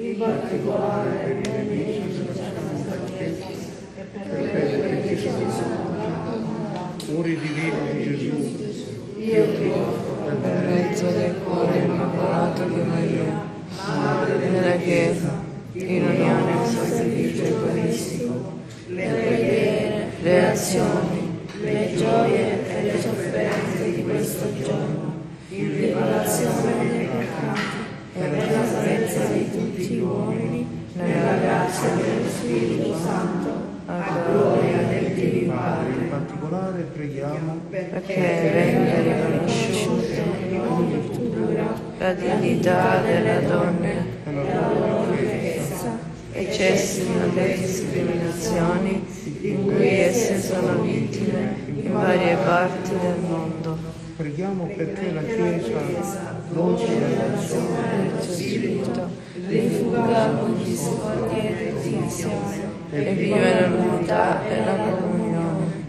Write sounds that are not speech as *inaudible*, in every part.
in particolare per i nemici e per quelli che ci sono Cuore divino di Gesù, Io ti offro per mezzo del cuore immacolato di Maria, Madre della Chiesa, in unione al sacrificio eucaristico, le preghiere, le azioni, le gioie e le sofferenze di questo giorno, tutti gli uomini, nella grazia dello Spirito Santo, a gloria del Dio in Padre. particolare preghiamo perché venga riconosciuta in ogni cultura la dignità delle donne per la loro Chiesa, e cessino le discriminazioni di cui esse sono vittime in varie parti del mondo. Preghiamo perché la Chiesa, dolce L'azione del tuo Spirito rifuga ogni discordia e distinzione. e viva nell'unità e la comunione.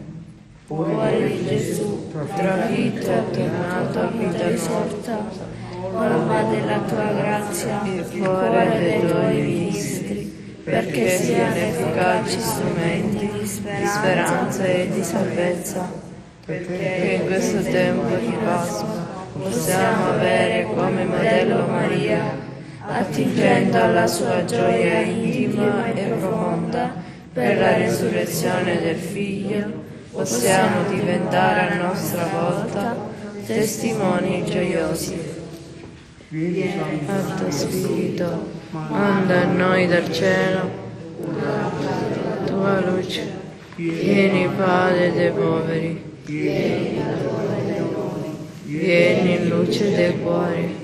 Cuore di Gesù, Trafitto e tornato a vita risorta, colma della tua grazia, il cuore dei tuoi ministri, perché siano efficaci strumenti di speranza e di salvezza, che in questo tempo di Pasqua possiamo avere come modello Maria, attingendo alla sua gioia intima e profonda per la risurrezione del Figlio, possiamo diventare a nostra volta testimoni gioiosi. Santo Spirito, manda a noi dal cielo la tua luce. Vieni Padre dei poveri, vieni in luce dei cuori,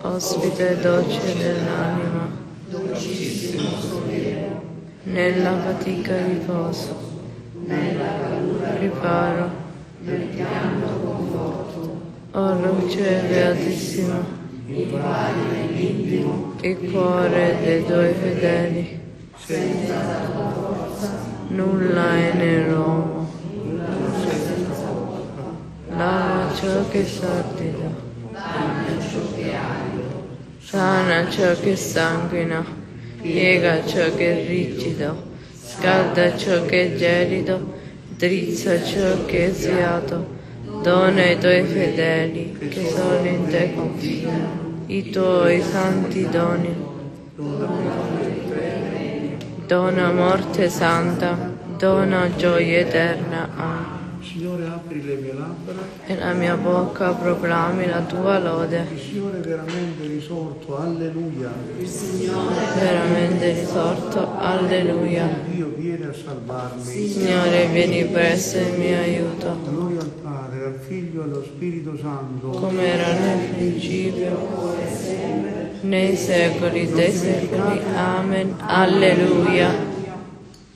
ospite dolce dell'anima, nella fatica riposo, riparo, o luce beatissima, il cuore dei tuoi fedeli, nulla è nell'uomo, lava ciò che sordido, sana ciò che sanguina, piega ciò che è rigido, scalda ciò che è gelido, drizza ciò che è sviato, dona ai tuoi fedeli che sono in te confiano i tuoi santi doni. Dona morte santa, dona gioia eterna. Amen. Signore apri le mie labbra, E la mia bocca proclami la tua lode, il Signore è veramente risorto, alleluia. veramente risorto, alleluia. Dio viene a salvarmi. Signore, vieni presto in mio aiuto, Gloria al Padre, al Figlio e allo Spirito Santo. come era nel principio, nei secoli dei secoli. Amen. Alleluia.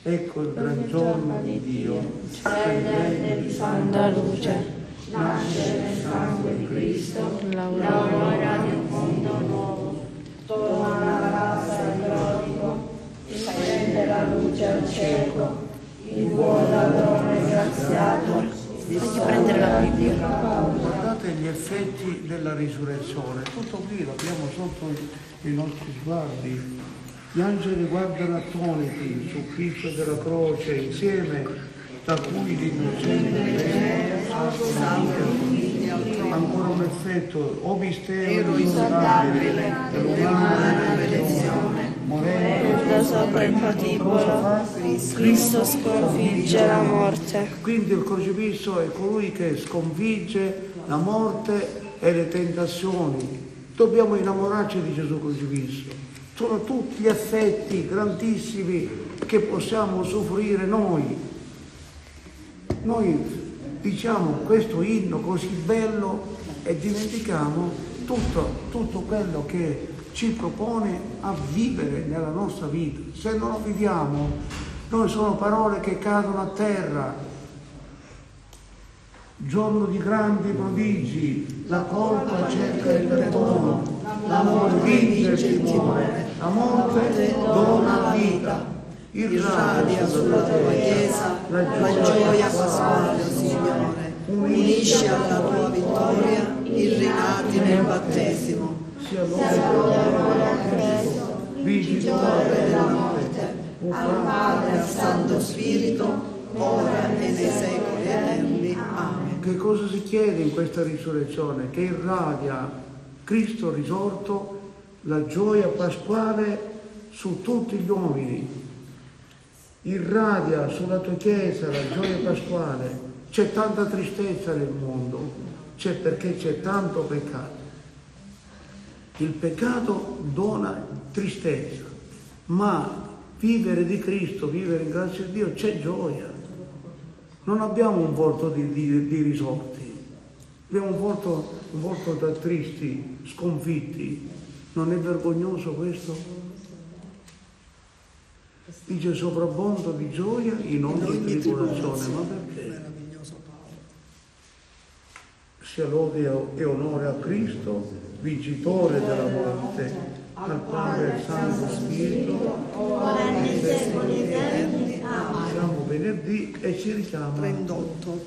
Ecco il gran giorno di Dio, splendente di Santa luce, nasce nel sangue di Cristo, l'aurora, di un mondo nuovo, torna la razza al prodigo, accende la luce al cieco, il buon ladrone graziato, Voglio prendere la Bibbia. Guardate gli effetti della risurrezione, tutto qui l'abbiamo sotto i- i nostri sguardi. Gli angeli guardano attoniti sul picco della croce insieme, da cui l'innocente ancora un effetto, o mistero insondabile dell'umana rivelazione, morendo sopra il patibolo, Cristo sconfigge la morte. Quindi il crocifisso è colui che sconfigge la morte e le tentazioni. Dobbiamo innamorarci di Gesù crocifisso. Sono tutti effetti grandissimi che possiamo soffrire noi. Noi diciamo questo inno così bello e dimentichiamo tutto, tutto quello che ci propone a vivere nella nostra vita. Se non lo viviamo, noi sono parole che cadono a terra. Giorno di grandi prodigi, la colpa cerca il perdono, l'amore vince il timore, la morte dona la vita. irradia sulla tua Chiesa la gioia pasquale, Signore. Unisci alla tua vittoria i rinati nel battesimo. sia lode a Cristo, vincitore della morte, al Padre al Santo Spirito, ora e nei secoli eterni. Amen. Che cosa si chiede in questa risurrezione? Che irradia Cristo risorto la gioia pasquale su tutti gli uomini. Irradia sulla tua Chiesa la gioia pasquale. C'è tanta tristezza nel mondo, c'è perché c'è tanto peccato. Il peccato dona tristezza, ma vivere di Cristo, vivere in grazia di Dio, c'è gioia. Non abbiamo un volto di, di, di risorti, abbiamo un volto, un volto da tristi, sconfitti. Non è vergognoso questo? Dice sopravvento di gioia in ogni tribolazione, ma perché? Sia lode e onore a Cristo, vincitore della morte, al Padre e Santo Spirito, ora nei secoli eterni. Siamo venerdì e ci richiama, 38.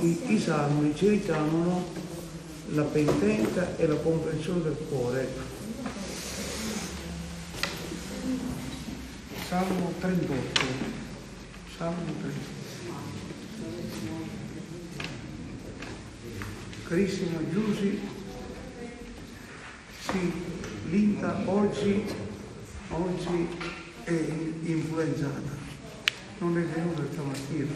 i, i salmi ci richiamano la penitenza e la comprensione del cuore. Salmo 38. Salmo 38. Carissimo Giussi, sì, Linda oggi, oggi è influenzata, non è venuta stamattina.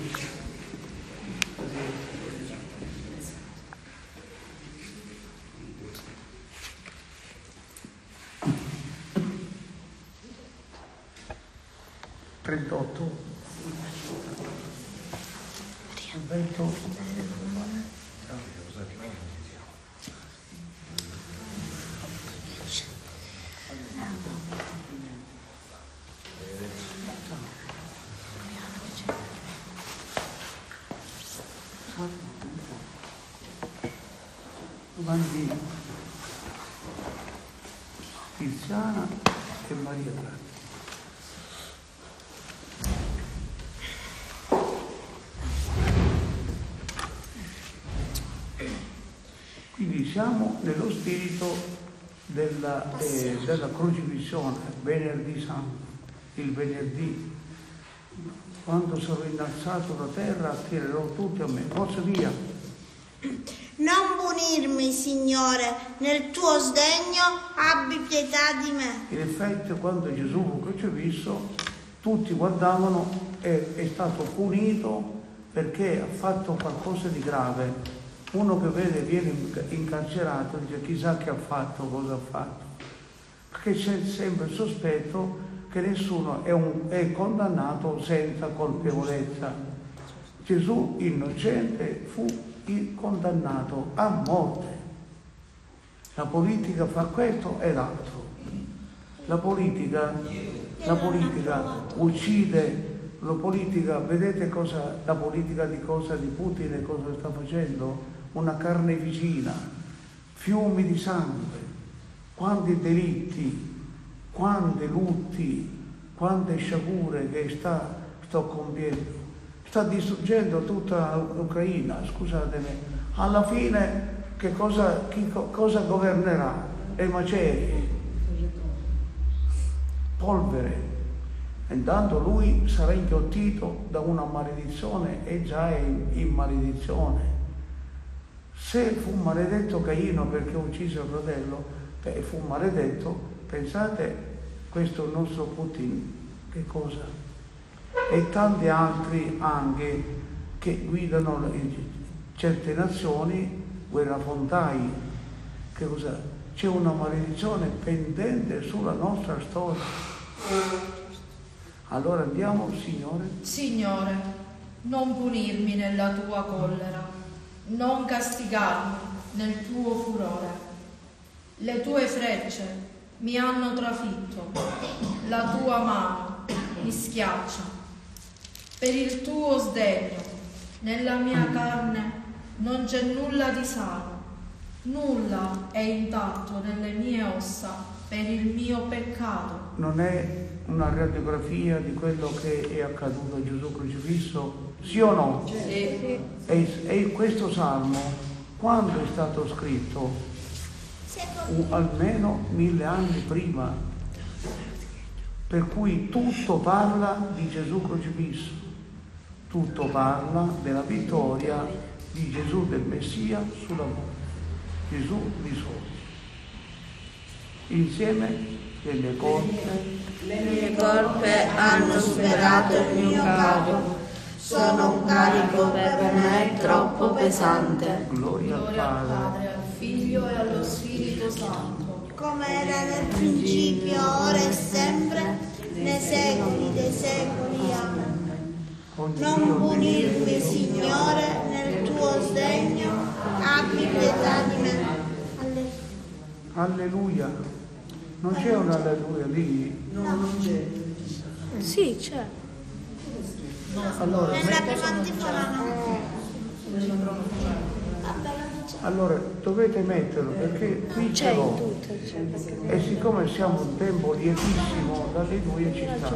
Trentotto. Vento. Giovanni Tiziana e Maria Draghi. Quindi siamo nello spirito della, eh, della crocifissione, venerdì santo, il venerdì. Quando sarò innalzato da terra attirerò tutti a me. Forza via! Non punirmi, Signore, nel tuo sdegno abbi pietà di me. In effetti quando Gesù fu crocifisso tutti guardavano e è stato punito perché ha fatto qualcosa di grave. Uno che vede viene incarcerato dice chissà che ha fatto, cosa ha fatto. Perché c'è sempre il sospetto che nessuno è, un- è condannato senza colpevolezza. Gesù innocente fu il condannato a morte. La politica fa questo e l'altro. La politica, la politica uccide, la politica, vedete cosa, la politica di cosa di Putin e cosa sta facendo? Una carneficina, fiumi di sangue, quanti delitti, quante lutti, quante sciagure che sta, sta compiendo. Sta distruggendo tutta l'Ucraina, scusatemi. Alla fine che cosa, chi co- cosa governerà? Le macerie, polvere. Intanto lui sarà inghiottito da una maledizione e già è in, in maledizione. Se fu maledetto Caino perché uccise il fratello, beh, fu maledetto, pensate, questo nostro Putin, che cosa? E tanti altri anche che guidano certe nazioni, guerrafondai, che cosa? C'è una maledizione pendente sulla nostra storia. Allora andiamo, Signore, Signore, non punirmi nella tua collera, non castigarmi nel tuo furore. Le tue frecce mi hanno trafitto, la tua mano mi schiaccia. Per il tuo sdegno, nella mia carne non c'è nulla di sano, nulla è intatto nelle mie ossa per il mio peccato. non è una radiografia di quello che è accaduto a Gesù crocifisso? Sì o no? E E, e questo salmo, quando è stato scritto? u- almeno mille anni prima, per cui tutto parla di Gesù crocifisso, tutto parla della vittoria di Gesù del Messia sulla morte, Gesù risorge. Insieme le mie colpe, Le mie colpe hanno superato il mio capo. Sono un carico per me troppo pesante. gloria al Gloria al Padre, Padre, al Figlio e allo Spirito Santo. come era nel principio, ora e sempre, nei secoli dei secoli. Amen. Non punirmi, Signore, nel tuo sdegno, abbi pietà di me. Alleluia. Alleluia. Non c'è un alleluia lì? No, non c'è. Sì, c'è. Allora, Nella prima antifona no. allora dovete metterlo perché qui C'è ce l'ho. tutto. c'è E siccome siamo un tempo lietissimo, l'alleluia ci sta.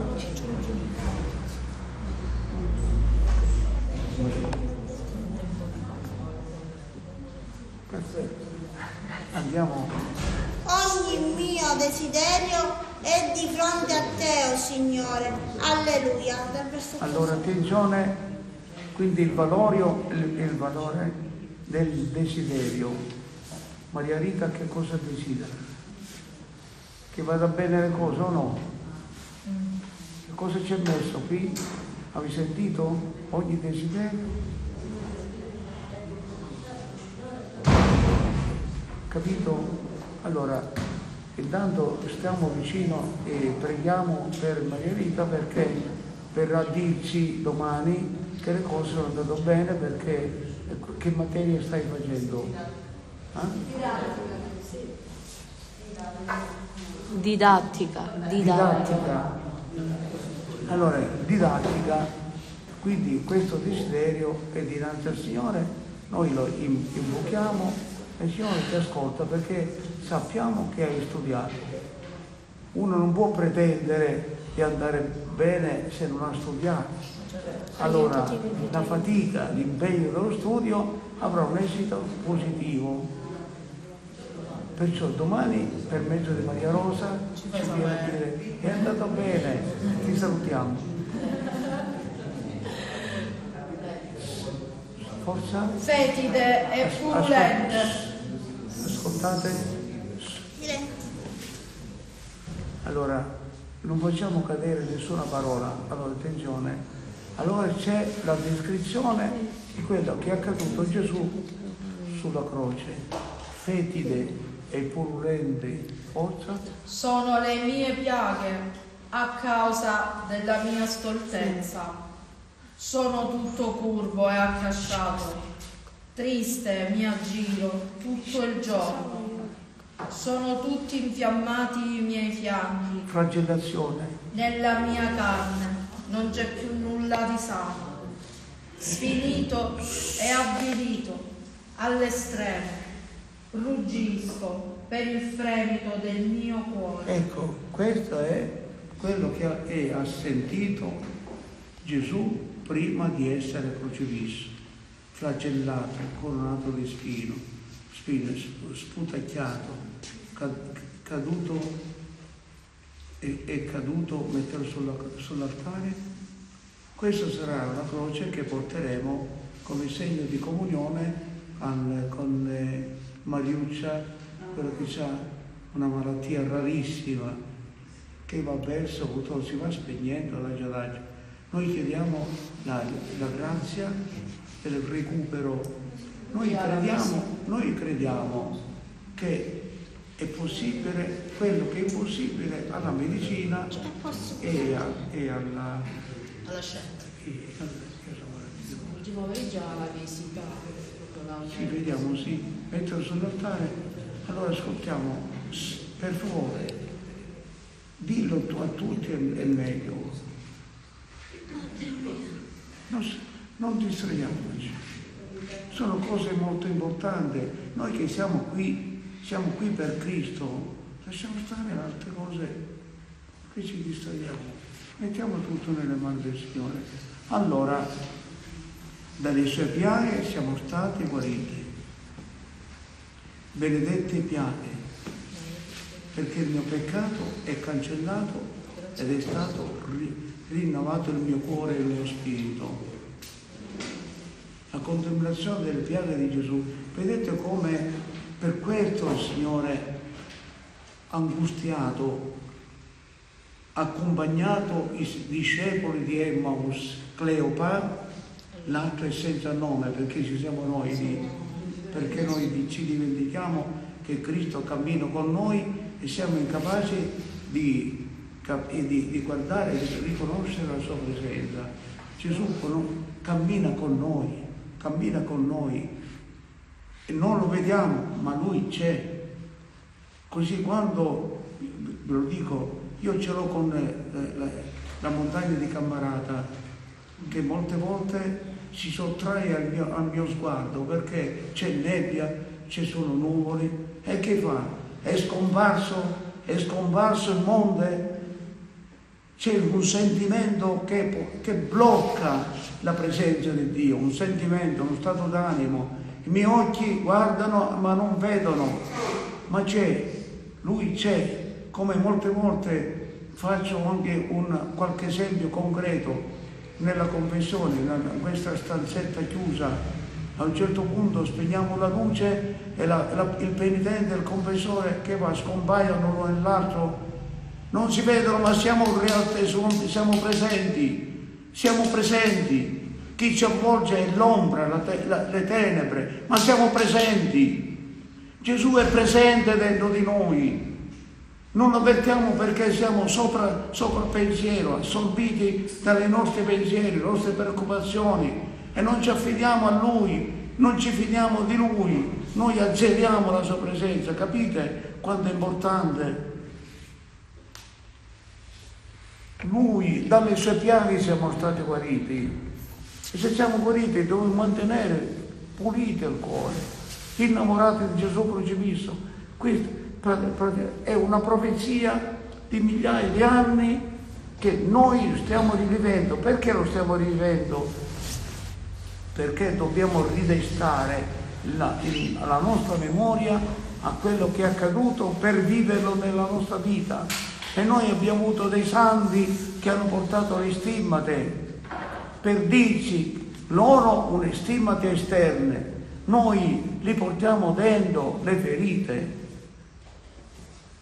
Perfetto. Andiamo. Ogni mio desiderio è di fronte a te, o Signore. Alleluia. Allora attenzione, quindi il valore, il, il valore del desiderio. Maria Rita che cosa desidera? Che vada bene le cose o no? Che cosa c'è messo qui? Avevi sentito? Ogni desiderio? Capito? Allora, intanto stiamo vicino e preghiamo per Maria Rita perché verrà a dirci domani che le cose sono andate bene perché che materia stai facendo? Eh? Didattica, didattica. Didattica. Allora, didattica, quindi questo desiderio è dinanzi al Signore, noi lo in- invochiamo e il Signore ti ascolta perché sappiamo che hai studiato. Uno non può pretendere di andare bene se non ha studiato. Allora, la fatica, l'impegno dello studio avrà un esito positivo. Perciò domani, per mezzo di Maria Rosa, ci viene a dire è andato bene, ti salutiamo. Forza? Fetide e purulente. Ascoltate. Allora, non facciamo cadere nessuna parola, allora attenzione. Allora c'è la descrizione di quello che è accaduto a Gesù sulla croce. Fetide e purulente forza, Sono le mie piaghe a causa della mia stoltezza. Sono tutto curvo e accasciato, triste mi aggiro tutto il giorno. Sono tutti infiammati i miei fianchi. flagellazione, Nella mia carne non c'è più nulla di sano. Sfinito e avvilito all'estremo. Ruggisco per il fremito del mio cuore. Ecco, questo è quello che ha, che ha sentito Gesù prima di essere crocifisso, flagellato, coronato di spino, spine, sp- sputacchiato, ca- caduto e, e caduto metterlo sulla- sull'altare. Questa sarà una croce che porteremo come segno di comunione al- con eh, Mariuccia, quello che ha una malattia rarissima che va verso, purtroppo si va spegnendo adagio adagio. Noi chiediamo la, la grazia del recupero. Noi crediamo, noi crediamo che è possibile quello che è impossibile alla medicina e, a- e alla... alla scelta. alla- Oggi pomeriggio alla visita, proprio la Sì, vediamo, sì, metterlo sull'altare. Allora ascoltiamo, per favore, dillo tu a tutti è, è meglio. Non, non distraiamoci. Sono cose molto importanti. Noi che siamo qui, siamo qui per Cristo, lasciamo stare altre cose che ci distraiamo. Mettiamo tutto nelle mani del Signore. Allora, dalle sue piaghe siamo stati guariti. Benedette piaghe perché il mio peccato è cancellato ed è stato rinnovato il mio cuore e il mio spirito. La contemplazione delle piaghe di Gesù, vedete come per questo il Signore angustiato accompagnato i discepoli di Emmaus, Cleopa, l'altro è senza nome perché ci siamo noi lì, perché noi ci dimentichiamo che Cristo cammina con noi e siamo incapaci di, di, di guardare e di riconoscere la sua presenza. Gesù cammina con noi, cammina con noi e non lo vediamo, ma lui c'è. Così quando, ve lo dico, io ce l'ho con eh, la, la montagna di Cammarata, che molte volte si sottrae al mio, al mio sguardo perché c'è nebbia, ci sono nuvoli e che fa? È scomparso, è scomparso il monte, c'è un sentimento che, che, blocca la presenza di Dio, un sentimento, uno stato d'animo. I miei occhi guardano ma non vedono, ma c'è, lui c'è, come molte volte faccio anche un, qualche esempio concreto nella confessione, in questa stanzetta chiusa, a un certo punto spegniamo la luce e la, la, il penitente il confessore che va, scompaiono l'uno nell'altro, non si vedono ma siamo, siamo presenti, siamo presenti. Chi ci avvolge è l'ombra, la, le tenebre, ma siamo presenti. Gesù è presente dentro di noi. Non avvertiamo perché siamo sopra, sopra pensiero, assorbiti dai nostri pensieri, le nostre preoccupazioni e non ci affidiamo a Lui, non ci fidiamo di Lui, noi azzeriamo la Sua presenza, capite quanto è importante? Lui, dalle sue piaghe siamo stati guariti e se siamo guariti dobbiamo mantenere pulito il cuore, innamorati di Gesù crocifisso. Questo è una profezia di migliaia di anni che noi stiamo rivivendo. Perché lo stiamo rivivendo? Perché dobbiamo ridestare la, la nostra memoria a quello che è accaduto per viverlo nella nostra vita. E noi abbiamo avuto dei santi che hanno portato le stimmate per dirci loro une stimmate esterne, noi li portiamo dentro le ferite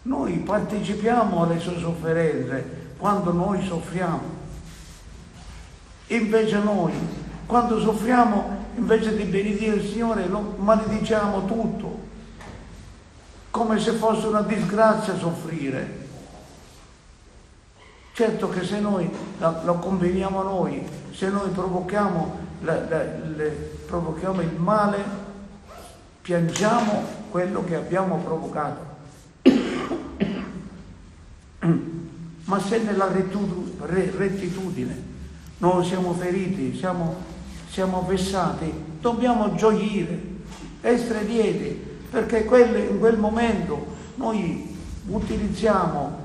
noi partecipiamo alle sue sofferenze quando noi soffriamo. Invece noi, quando soffriamo, invece di benedire il Signore, lo malediciamo tutto, come se fosse una disgrazia soffrire. Certo che se noi lo conveniamo noi, se noi provochiamo, le, le, le, provochiamo il male, piangiamo quello che abbiamo provocato. *coughs* Ma se nella rettitudine noi siamo feriti, siamo, siamo vessati, dobbiamo gioire, essere lieti, perché in quel momento noi utilizziamo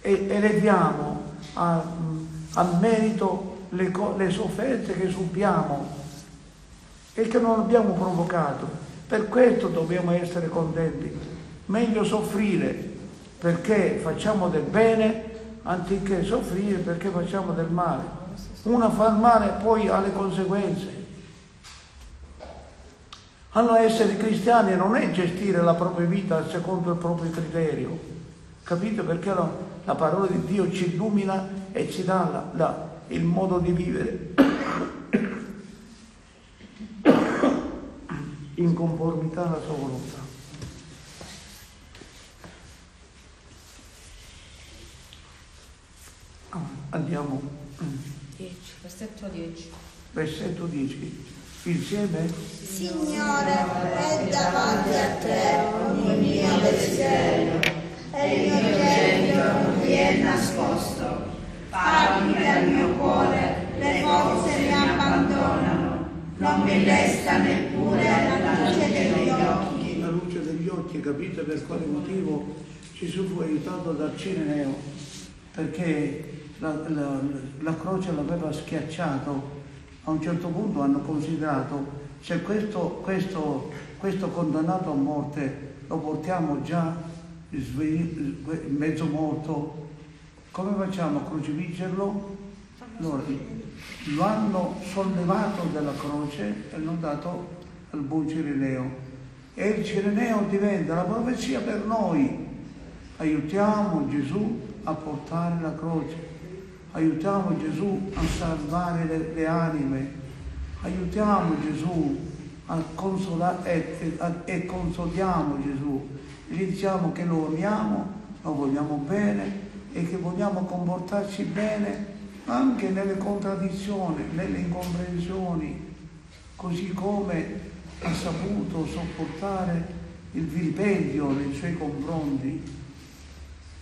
e eleviamo a, a merito le, le sofferenze che subiamo e che non abbiamo provocato. Per questo dobbiamo essere contenti. Meglio soffrire perché facciamo del bene anziché soffrire perché facciamo del male. Uno fa il male e poi ha le conseguenze. Allora essere cristiani non è gestire la propria vita secondo il proprio criterio, capite? Perché la, la parola di Dio ci illumina e ci dà la, la, il modo di vivere in conformità alla sua volontà. Andiamo. 10, versetto 10. Versetto 10. Insieme? Signore, è davanti a te ogni mio desiderio e il mio genio non ti è nascosto. Parli dal mio cuore, le forze mi abbandonano, non mi resta neppure la luce degli occhi. La luce degli occhi, capite per quale motivo Gesù fu aiutato dal Cireneo? Perché la, la, la croce l'aveva schiacciato, a un certo punto hanno considerato se questo, questo, questo condannato a morte lo portiamo già mezzo morto, come facciamo a crocifiggerlo? Allora, lo hanno sollevato dalla croce e l'hanno dato al buon Cireneo. E il Cireneo diventa la profezia per noi. Aiutiamo Gesù a portare la croce, aiutiamo Gesù a salvare le, le anime, aiutiamo Gesù a consolare e, e, e consoliamo Gesù, gli diciamo che lo amiamo, lo vogliamo bene e che vogliamo comportarci bene anche nelle contraddizioni, nelle incomprensioni, così come ha saputo sopportare il vilipendio nei suoi confronti.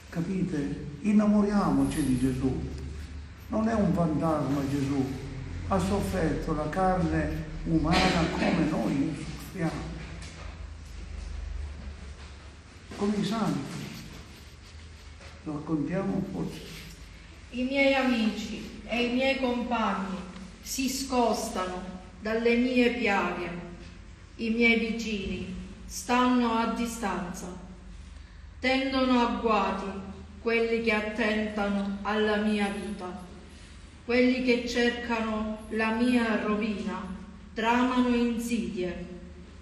Capite? Innamoriamoci di Gesù. Non è un fantasma Gesù, ha sofferto la carne umana come noi soffriamo, come i santi. Lo raccontiamo un po'. I miei amici e i miei compagni si scostano dalle mie piaghe, i miei vicini stanno a distanza, tendono agguati quelli che attentano alla mia vita, quelli che cercano la mia rovina, tramano insidie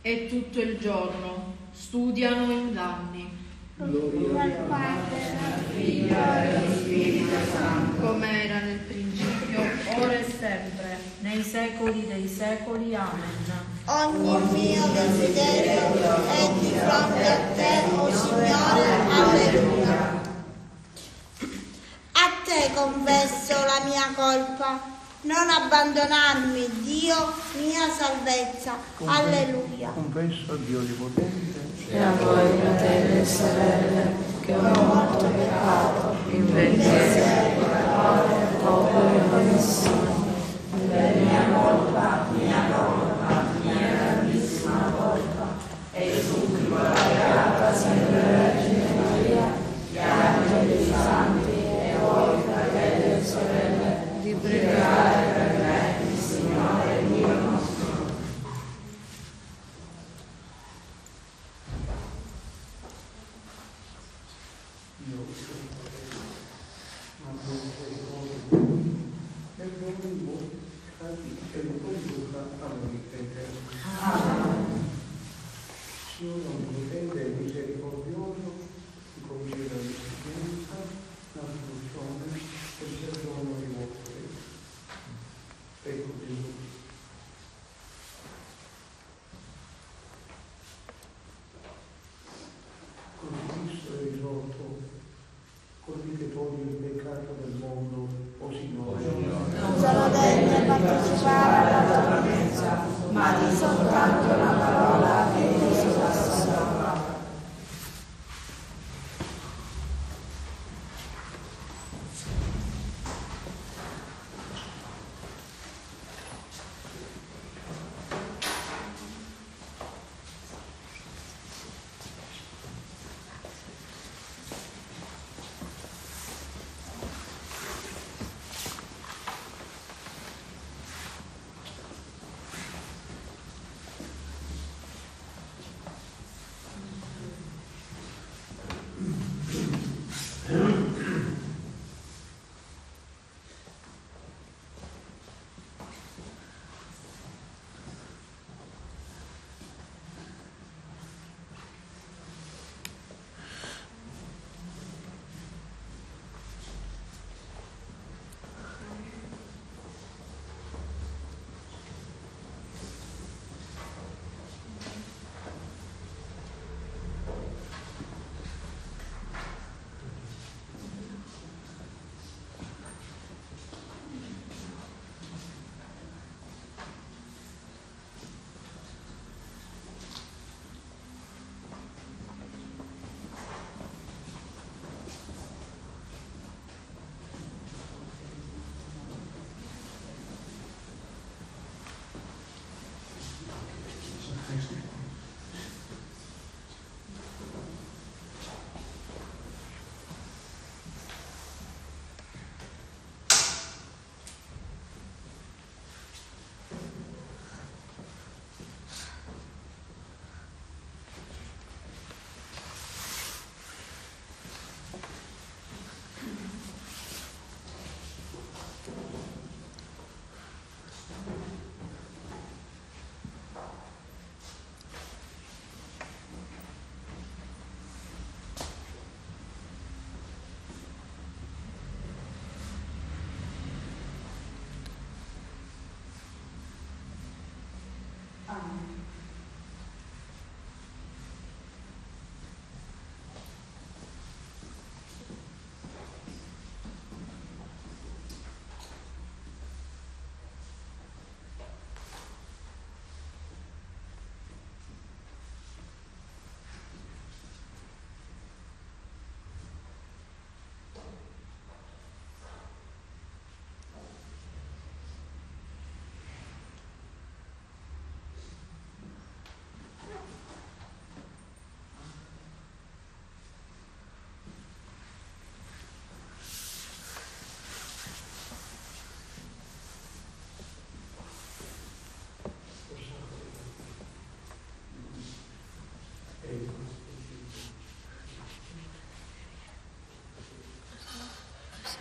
e tutto il giorno studiano inganni. Gloria al Padre, al Figlio e allo Spirito Santo, come era nel principio, ora e sempre, nei secoli dei secoli. Amen. Ogni mio desiderio è di fronte a te, o oh Signore. Alleluia te confesso la mia colpa, non abbandonarmi, Dio, mia salvezza. Alleluia. Confesso a Dio di potente e a voi, fratelli e sorelle, che ho molto peccato in pensiero, parole, opere e omissioni. Per mia colpa, mia colpa, um,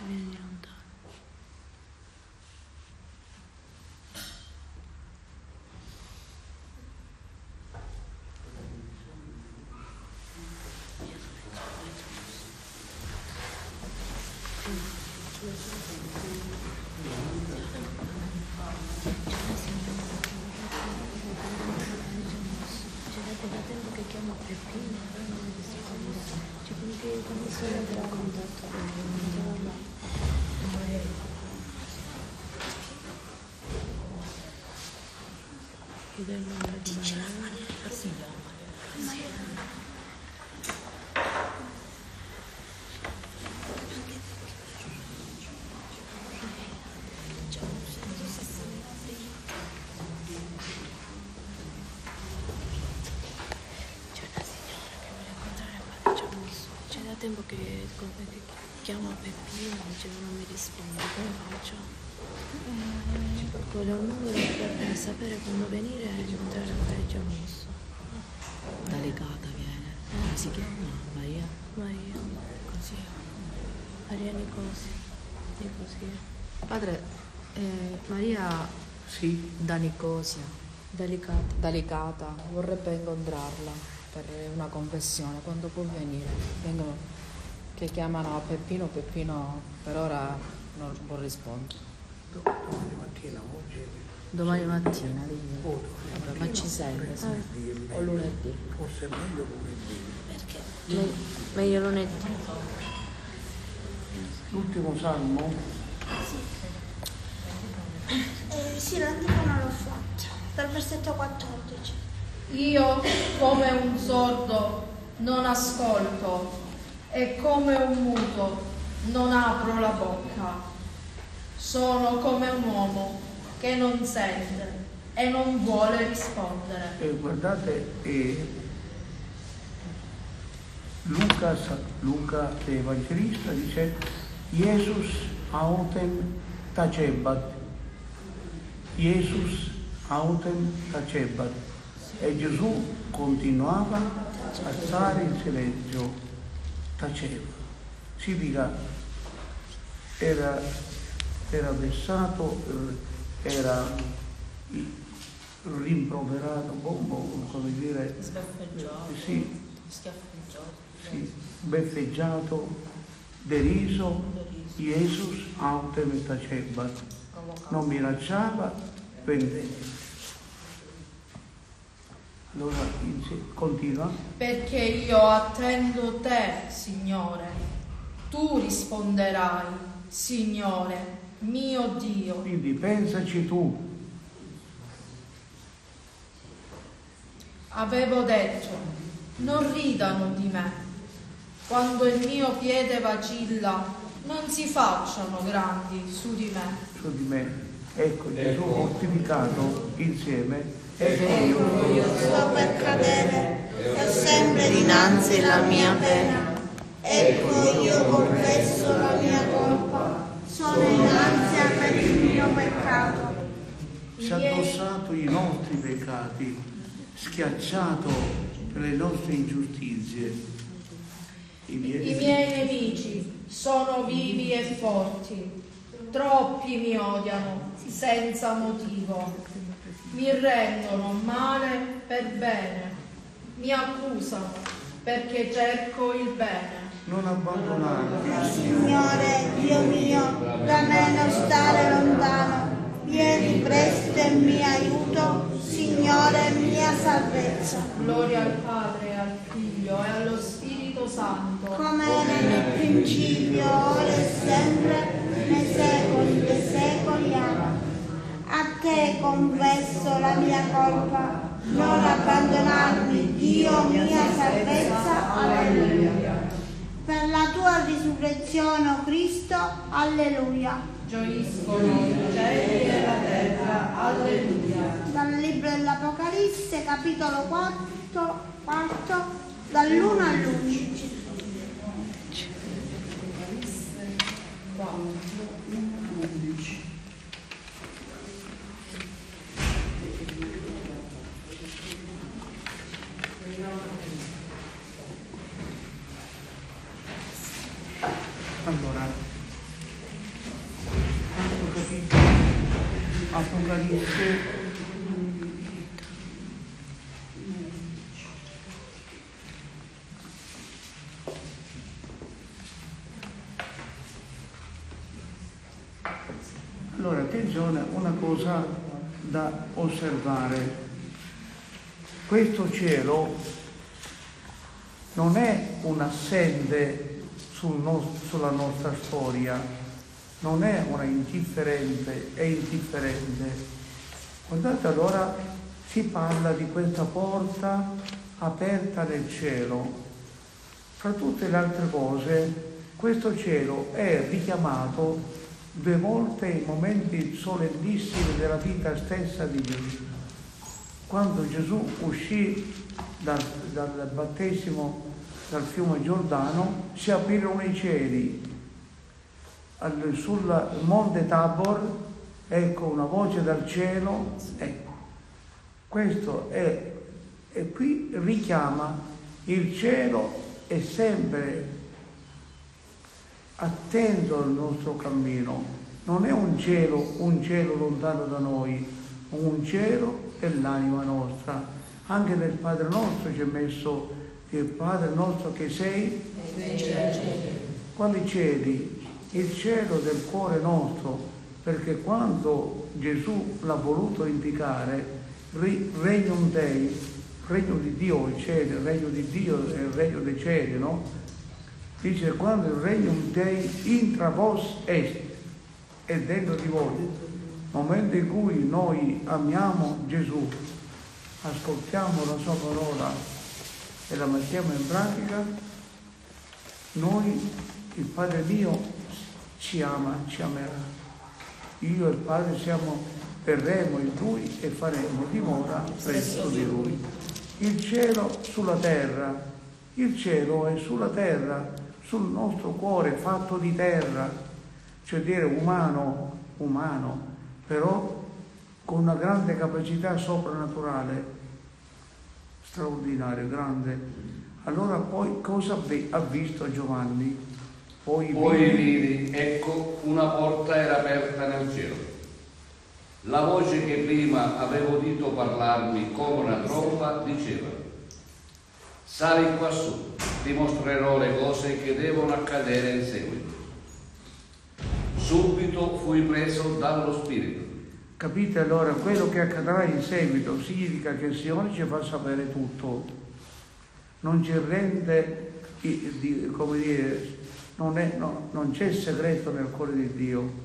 And C'è da tempo che, che chiamo Peppino, dice non mi risponde, come faccio? Quello è un numero per sapere quando venire e entrare a fare già mosso. Delicata viene. Come si chiama? Maria? Maria, Così. Maria Nicosia, Nicosia. Padre, eh, Maria Sì, da Nicosia, Delicata. delicata, vorrebbe incontrarla per una confessione. Quando può venire? Vengono che chiamano a Peppino, Peppino per ora non può rispondere. Domani mattina, oggi, Domani mattina, oh, domani Ma ci sei? potremmo dirle, O lunedì. Forse è meglio lunedì. Me- meglio lunedì. L'ultimo salmo, Eh, sì, l'antifono l'ho fatto, dal versetto 14. Io, come un sordo, non ascolto e come un muto non apro la bocca. Sono come un uomo che non sente e non vuole rispondere. e guardate, eh, Luca, Luca l'Evangelista dice Jesus autem tacebat. Jesus autem tacebat. E Gesù continuava a stare in silenzio, taceva. Significa era, era vessato, eh, era rimproverato, boh, come dire, Sbeffeggiato. sì, Schiaffeggiato. sì, beffeggiato, deriso, Jesus autem et tacebat, non minacciava, vendeva. Allora continua, Perché io attendo te, Signore. Tu risponderai, Signore, mio Dio. quindi pensaci tu, Avevo detto, non ridano di me. Quando il mio piede vacilla, non si facciano grandi su di me. su di me, ecco Gesù mortificato insieme, ecco io Sto per cadere, e ho sempre dinanzi la mia pena. Ecco io confesso la mia colpa, sono innanzi a te il mio peccato. si è addossato i nostri peccati, schiacciato per le nostre ingiustizie. I miei, I miei nemici sono vivi e forti, troppi mi odiano senza motivo, mi rendono male per bene, mi accusano perché cerco il bene. Non abbandonarmi, Signore, Dio mio, da me non stare lontano. Vieni presto e mi aiuto, Signore, mia salvezza. Gloria al Padre, al Figlio e allo Spirito Santo. come era nel principio, ora e sempre, nei secoli dei secoli. Amen. A te confesso la mia colpa, non abbandonarmi, Dio mia salvezza. Alleluia. Per la tua risurrezione, o oh Cristo, alleluia. Gioiscono i cieli e la terra, alleluia. Dal libro dell'Apocalisse, capitolo 4, 4 dall'1 all'11. 4. Osservare. Questo cielo non è un assente sul nos- sulla nostra storia, non è una indifferente, è indifferente. Guardate allora si parla di questa porta aperta nel cielo. Fra tutte le altre cose, questo cielo è richiamato due volte in momenti solennissimi della vita stessa di Gesù. Quando Gesù uscì dal, dal battesimo dal fiume Giordano, si aprirono i cieli. Al- sul monte Tabor, ecco una voce dal cielo, ecco, questo è, e qui richiama il cielo è sempre attento al nostro cammino, non è un cielo, un cielo lontano da noi, un cielo è l'anima nostra. Anche nel Padre nostro ci è messo il Padre nostro che sei. Quali cieli? Il cielo del cuore nostro, perché quando Gesù l'ha voluto indicare, regnum Dei, regno di Dio, il cielo, il regno di Dio è il regno dei cieli, no? Dice quando il regnum Dei intra vos est, è dentro di voi. Momento in cui noi amiamo Gesù, ascoltiamo la sua parola e la mettiamo in pratica, noi, il Padre mio, ci ama, ci amerà. Io e il Padre siamo, verremo in Lui e faremo dimora presso di Lui. Il cielo sulla terra, il cielo è sulla terra, sul nostro cuore fatto di terra, cioè dire umano, umano, però con una grande capacità soprannaturale, straordinaria, grande. Allora poi cosa ha visto Giovanni? Poi, Poi vidi, ecco, una porta era aperta nel cielo. La voce che prima avevo udito parlarmi come una tromba diceva, sali qua su, ti mostrerò le cose che devono accadere in seguito. Subito fui preso dallo Spirito. Capite allora quello che accadrà in seguito significa che il Signore ci fa sapere tutto, non ci rende, come dire, non, è- no, non c'è segreto nel cuore di Dio.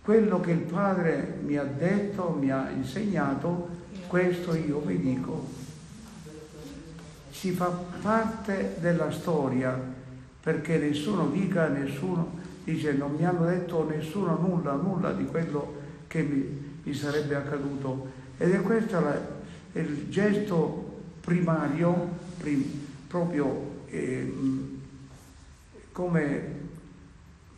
Quello che il Padre mi ha detto, mi ha insegnato, questo io vi dico. Si fa parte della storia perché nessuno dica, nessuno dice non mi hanno detto nessuno nulla, nulla di quello che mi, mi sarebbe accaduto. Ed è questo la- il gesto primario, prim- proprio ehm, come,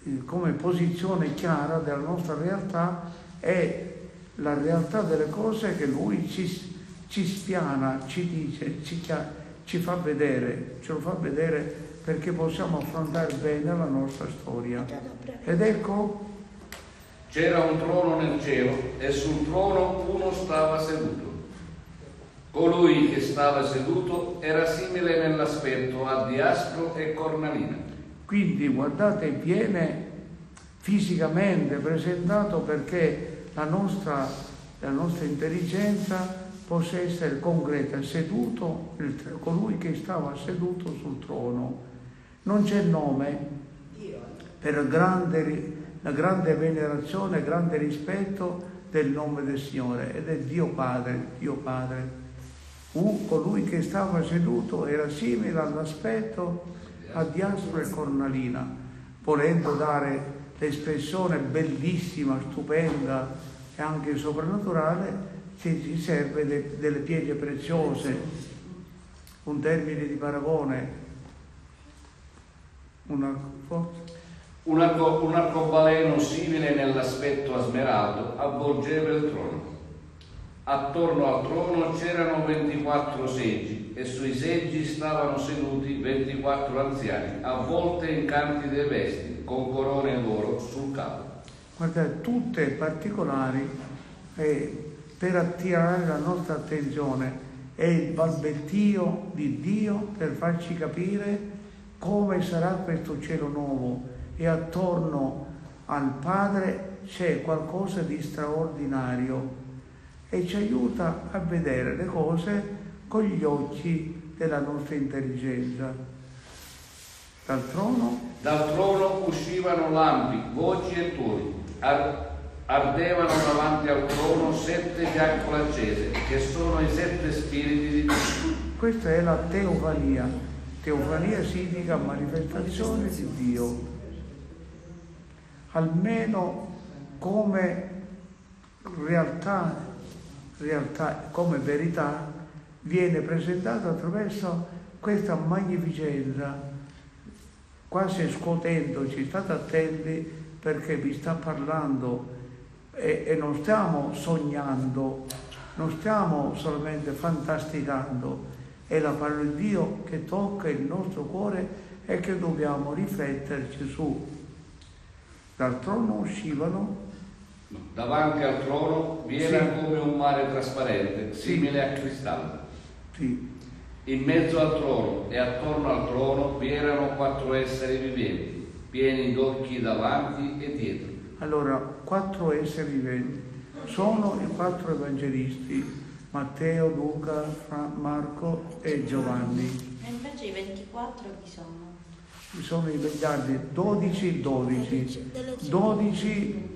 eh, come posizione chiara della nostra realtà, è la realtà delle cose che lui ci, ci spiana, ci dice, ci, chia- ci fa vedere, ce lo fa vedere perché possiamo affrontare bene la nostra storia. Ed ecco C'era un trono nel cielo e sul trono uno stava seduto. Colui che stava seduto era simile nell'aspetto a diaspro e cornalina. Quindi guardate, viene fisicamente presentato perché la nostra, la nostra intelligenza possa essere concreta, seduto, il- colui che stava seduto sul trono. Non c'è nome per grande, la grande venerazione, grande rispetto del nome del Signore ed è Dio Padre, Dio Padre. U, colui che stava seduto era simile all'aspetto a diaspora e cornalina, volendo dare l'espressione bellissima, stupenda e anche soprannaturale, si, si serve de- delle pietre preziose, un termine di paragone, una forza. Un, arco- un arcobaleno simile nell'aspetto a smeraldo avvolgeva il trono. Attorno al trono c'erano 24 seggi e sui seggi stavano seduti 24 anziani, avvolte in candide vesti, con corone d'oro sul capo. Guardate, tutte particolari eh, per attirare la nostra attenzione. È il balbettio di Dio per farci capire come sarà questo cielo nuovo e attorno al Padre c'è qualcosa di straordinario e ci aiuta a vedere le cose con gli occhi della nostra intelligenza. Dal trono Dal trono uscivano lampi, voci e tuoni. Ardevano davanti al trono sette fiaccole accese, che sono i sette spiriti di Dio. Questa è la teofania. Teofania significa manifestazione di Dio. Almeno come realtà, realtà, come verità, viene presentata attraverso questa magnificenza, quasi scuotendoci, state attenti perché vi sta parlando e, e non stiamo sognando, non stiamo solamente fantasticando, è la parola di Dio che tocca il nostro cuore e che dobbiamo rifletterci su. Dal trono uscivano Davanti al trono vi era Sì. come un mare trasparente, Sì. simile a cristallo. sì, In mezzo al trono e attorno al trono vi erano quattro esseri viventi, pieni d'occhi davanti e dietro. Allora, quattro esseri viventi sono i quattro evangelisti, Matteo, Luca, Fra- Marco e Giovanni. E invece i 24 chi sono? Sono i vegliardi 12, 12. 12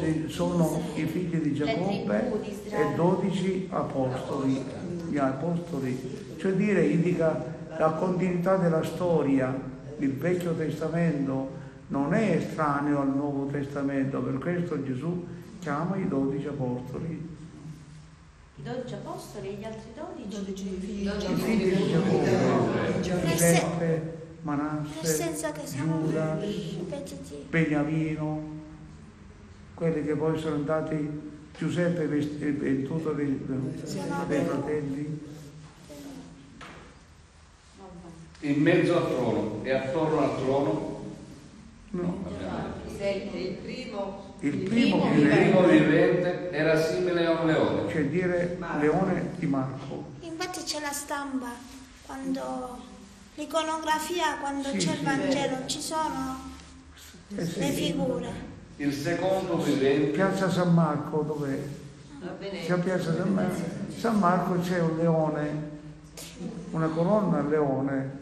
sì, sono i figli di Giacobbe e 12 apostoli, gli apostoli. Cioè dire, indica la continuità della storia. Il Vecchio Testamento non è estraneo al Nuovo Testamento, per questo Gesù chiama i 12 apostoli. I 12 apostoli e gli altri 12? 12 figli I figli di Giacobbe, Giuseppe, Manasse, Giuda. Beniamino, quelli che poi sono andati Giuseppe è venduto dei, dei fratelli. In mezzo al trono e attorno al trono No, Il primo il primo il vivente, primo vivente era simile a un leone. cioè dire leone di Marco. Infatti c'è la stampa, quando l'iconografia, quando Sì, c'è sì. il Vangelo, ci sono Eh sì. le figure. Il secondo vivente Piazza San Marco dov'è? C'è Piazza San Marco. San Marco c'è un leone, una colonna al leone.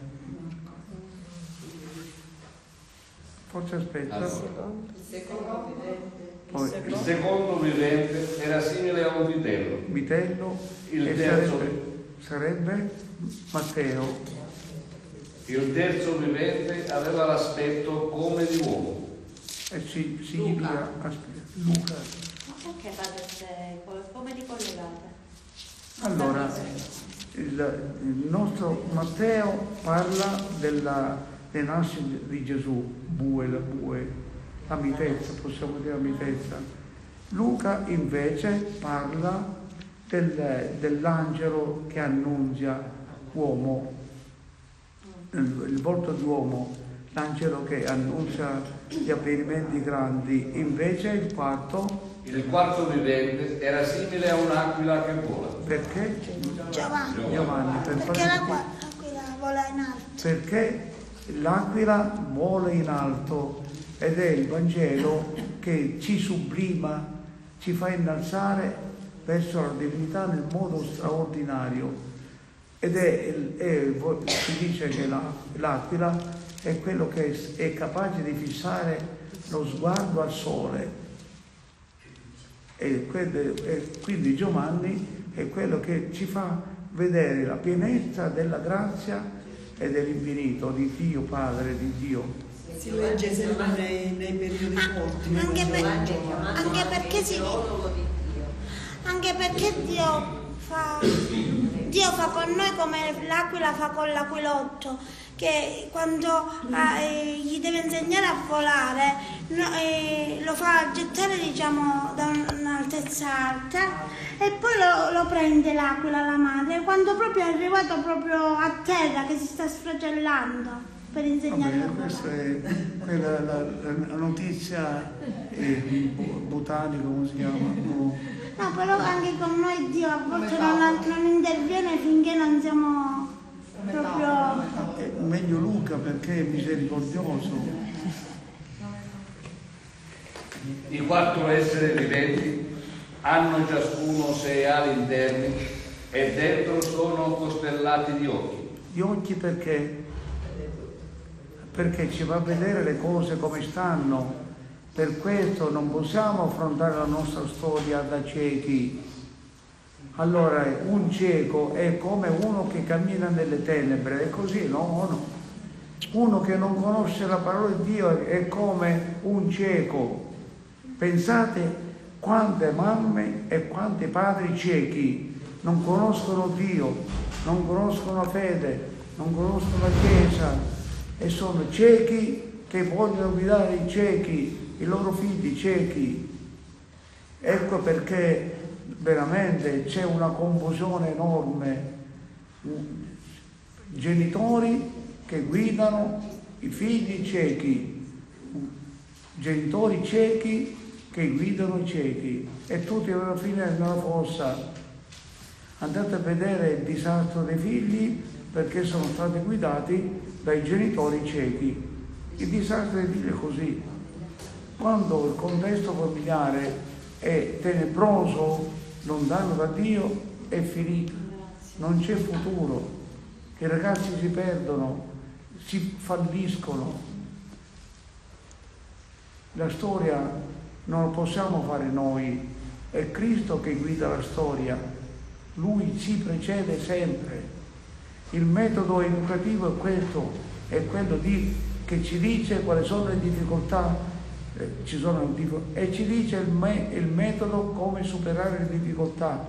Forse aspetta. Allora. Il secondo vivente. Poi Il secondo vivente era simile a un vitello. Vitello Il e terzo. sarebbe, sarebbe Matteo. Il terzo vivente aveva l'aspetto come di uomo. E si, significa aspetta, Luca. Ma perché fate queste cose? Come li collegate? Allora, il, il nostro Matteo parla della, del nascita di Gesù, bue, la bue, la mitezza, possiamo dire la mitezza. Luca invece parla del- dell'angelo che annunzia uomo, il, il volto di uomo, l'angelo che annuncia gli avvenimenti grandi. Invece il quarto, Il quarto vivente era simile a un'aquila che vola. perché? Giovanni, Giovanni, per perché fare- l'aquila vola in alto. perché l'aquila vola in alto ed è il Vangelo che ci sublima, ci fa innalzare verso la divinità nel modo straordinario. Ed è, è- si dice che la- l'aquila è quello che è, capace di fissare lo sguardo al sole. E quindi Giovanni è quello che ci fa vedere la pienezza della grazia e dell'infinito di Dio Padre, di Dio. Si legge sempre nei, nei periodi corti. nei Anche, per- anche perché si. Anche perché Dio fa, Dio fa con noi come l'aquila fa con l'aquilotto, che quando eh, gli deve insegnare a volare no, eh, lo fa gettare diciamo da un- un'altezza alta e poi lo, lo prende l'aquila la madre quando proprio è arrivato proprio a terra che si sta sfragellando per insegnare volare. questa è quella, la, la notizia eh, botanica, come si chiama? No. No, però anche con noi Dio a volte non, non interviene finché non siamo proprio... È meglio Luca perché è misericordioso. I quattro esseri viventi hanno ciascuno sei ali interni e dentro sono costellati di occhi. Gli occhi perché? Perché ci fa vedere le cose come stanno. Per questo non possiamo affrontare la nostra storia da ciechi. Allora, un cieco è come uno che cammina nelle tenebre, è così, no? no? Uno che non conosce la parola di Dio è come un cieco. Pensate quante mamme e quanti padri ciechi non conoscono Dio, non conoscono la fede, non conoscono la Chiesa e sono ciechi che vogliono guidare i ciechi, i loro figli ciechi. Ecco perché veramente c'è una confusione enorme. Genitori che guidano i figli ciechi, genitori ciechi che guidano i ciechi e tutti alla fine nella fossa. Andate a vedere il disastro dei figli perché sono stati guidati dai genitori ciechi. Il disastro dei figli è così. Quando il contesto familiare è tenebroso, lontano da Dio, è finito. Non c'è futuro. I ragazzi si perdono, si falliscono. La storia non lo possiamo fare noi, è Cristo che guida la storia, Lui ci precede sempre. Il metodo educativo è questo, è quello di, che ci dice quali sono le difficoltà, eh, ci sono, e ci dice il, me, il metodo come superare le difficoltà.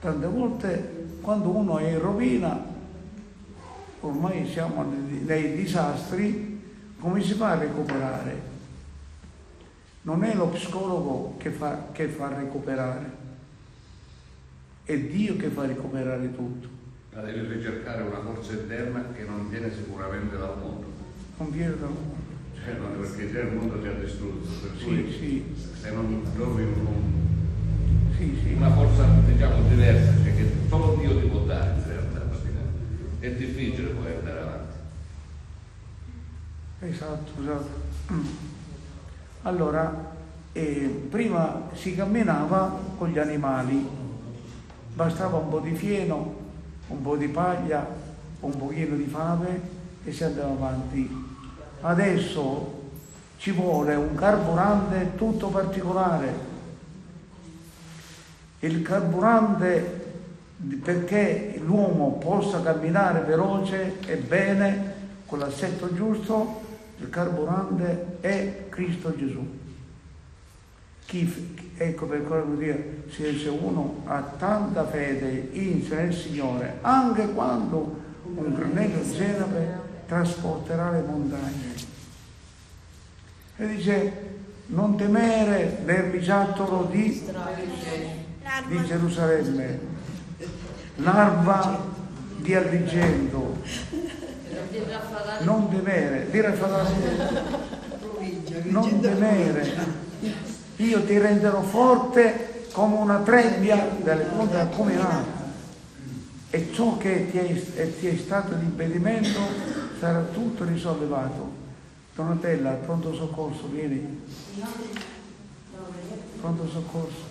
Tante volte quando uno è in rovina, ormai siamo nei disastri, come si fa a recuperare? Non è lo psicologo che fa, che fa recuperare, è Dio che fa recuperare tutto. Ma devi ricercare una forza eterna che non viene sicuramente dal mondo. Non viene dal mondo. Cioè, non è perché già il mondo ti ha distrutto, per cui Sì, sì, se non trovi un- sì, sì. una forza diciamo diversa, cioè che solo Dio ti può dare in realtà, è difficile poi andare avanti. Esatto, esatto. *clears throat* Allora, eh, prima si camminava con gli animali, bastava un po' di fieno, un po' di paglia, un pochino di fame e si andava avanti. Adesso ci vuole un carburante tutto particolare. Il carburante perché l'uomo possa camminare veloce e bene con l'assetto giusto, il carburante è Cristo Gesù. Chi, ecco per quello che dire, se uno ha tanta fede in sé nel Signore, anche quando un granello di senape trasporterà le montagne. E dice, non temere l'erbiciattolo di, di Gerusalemme, larva di argento, non temere, dire non temere, io ti renderò forte come una trebbia delle cose accomunate e ciò che ti è, ti è stato di impedimento sarà tutto risollevato. Donatella, pronto soccorso, vieni. Pronto soccorso.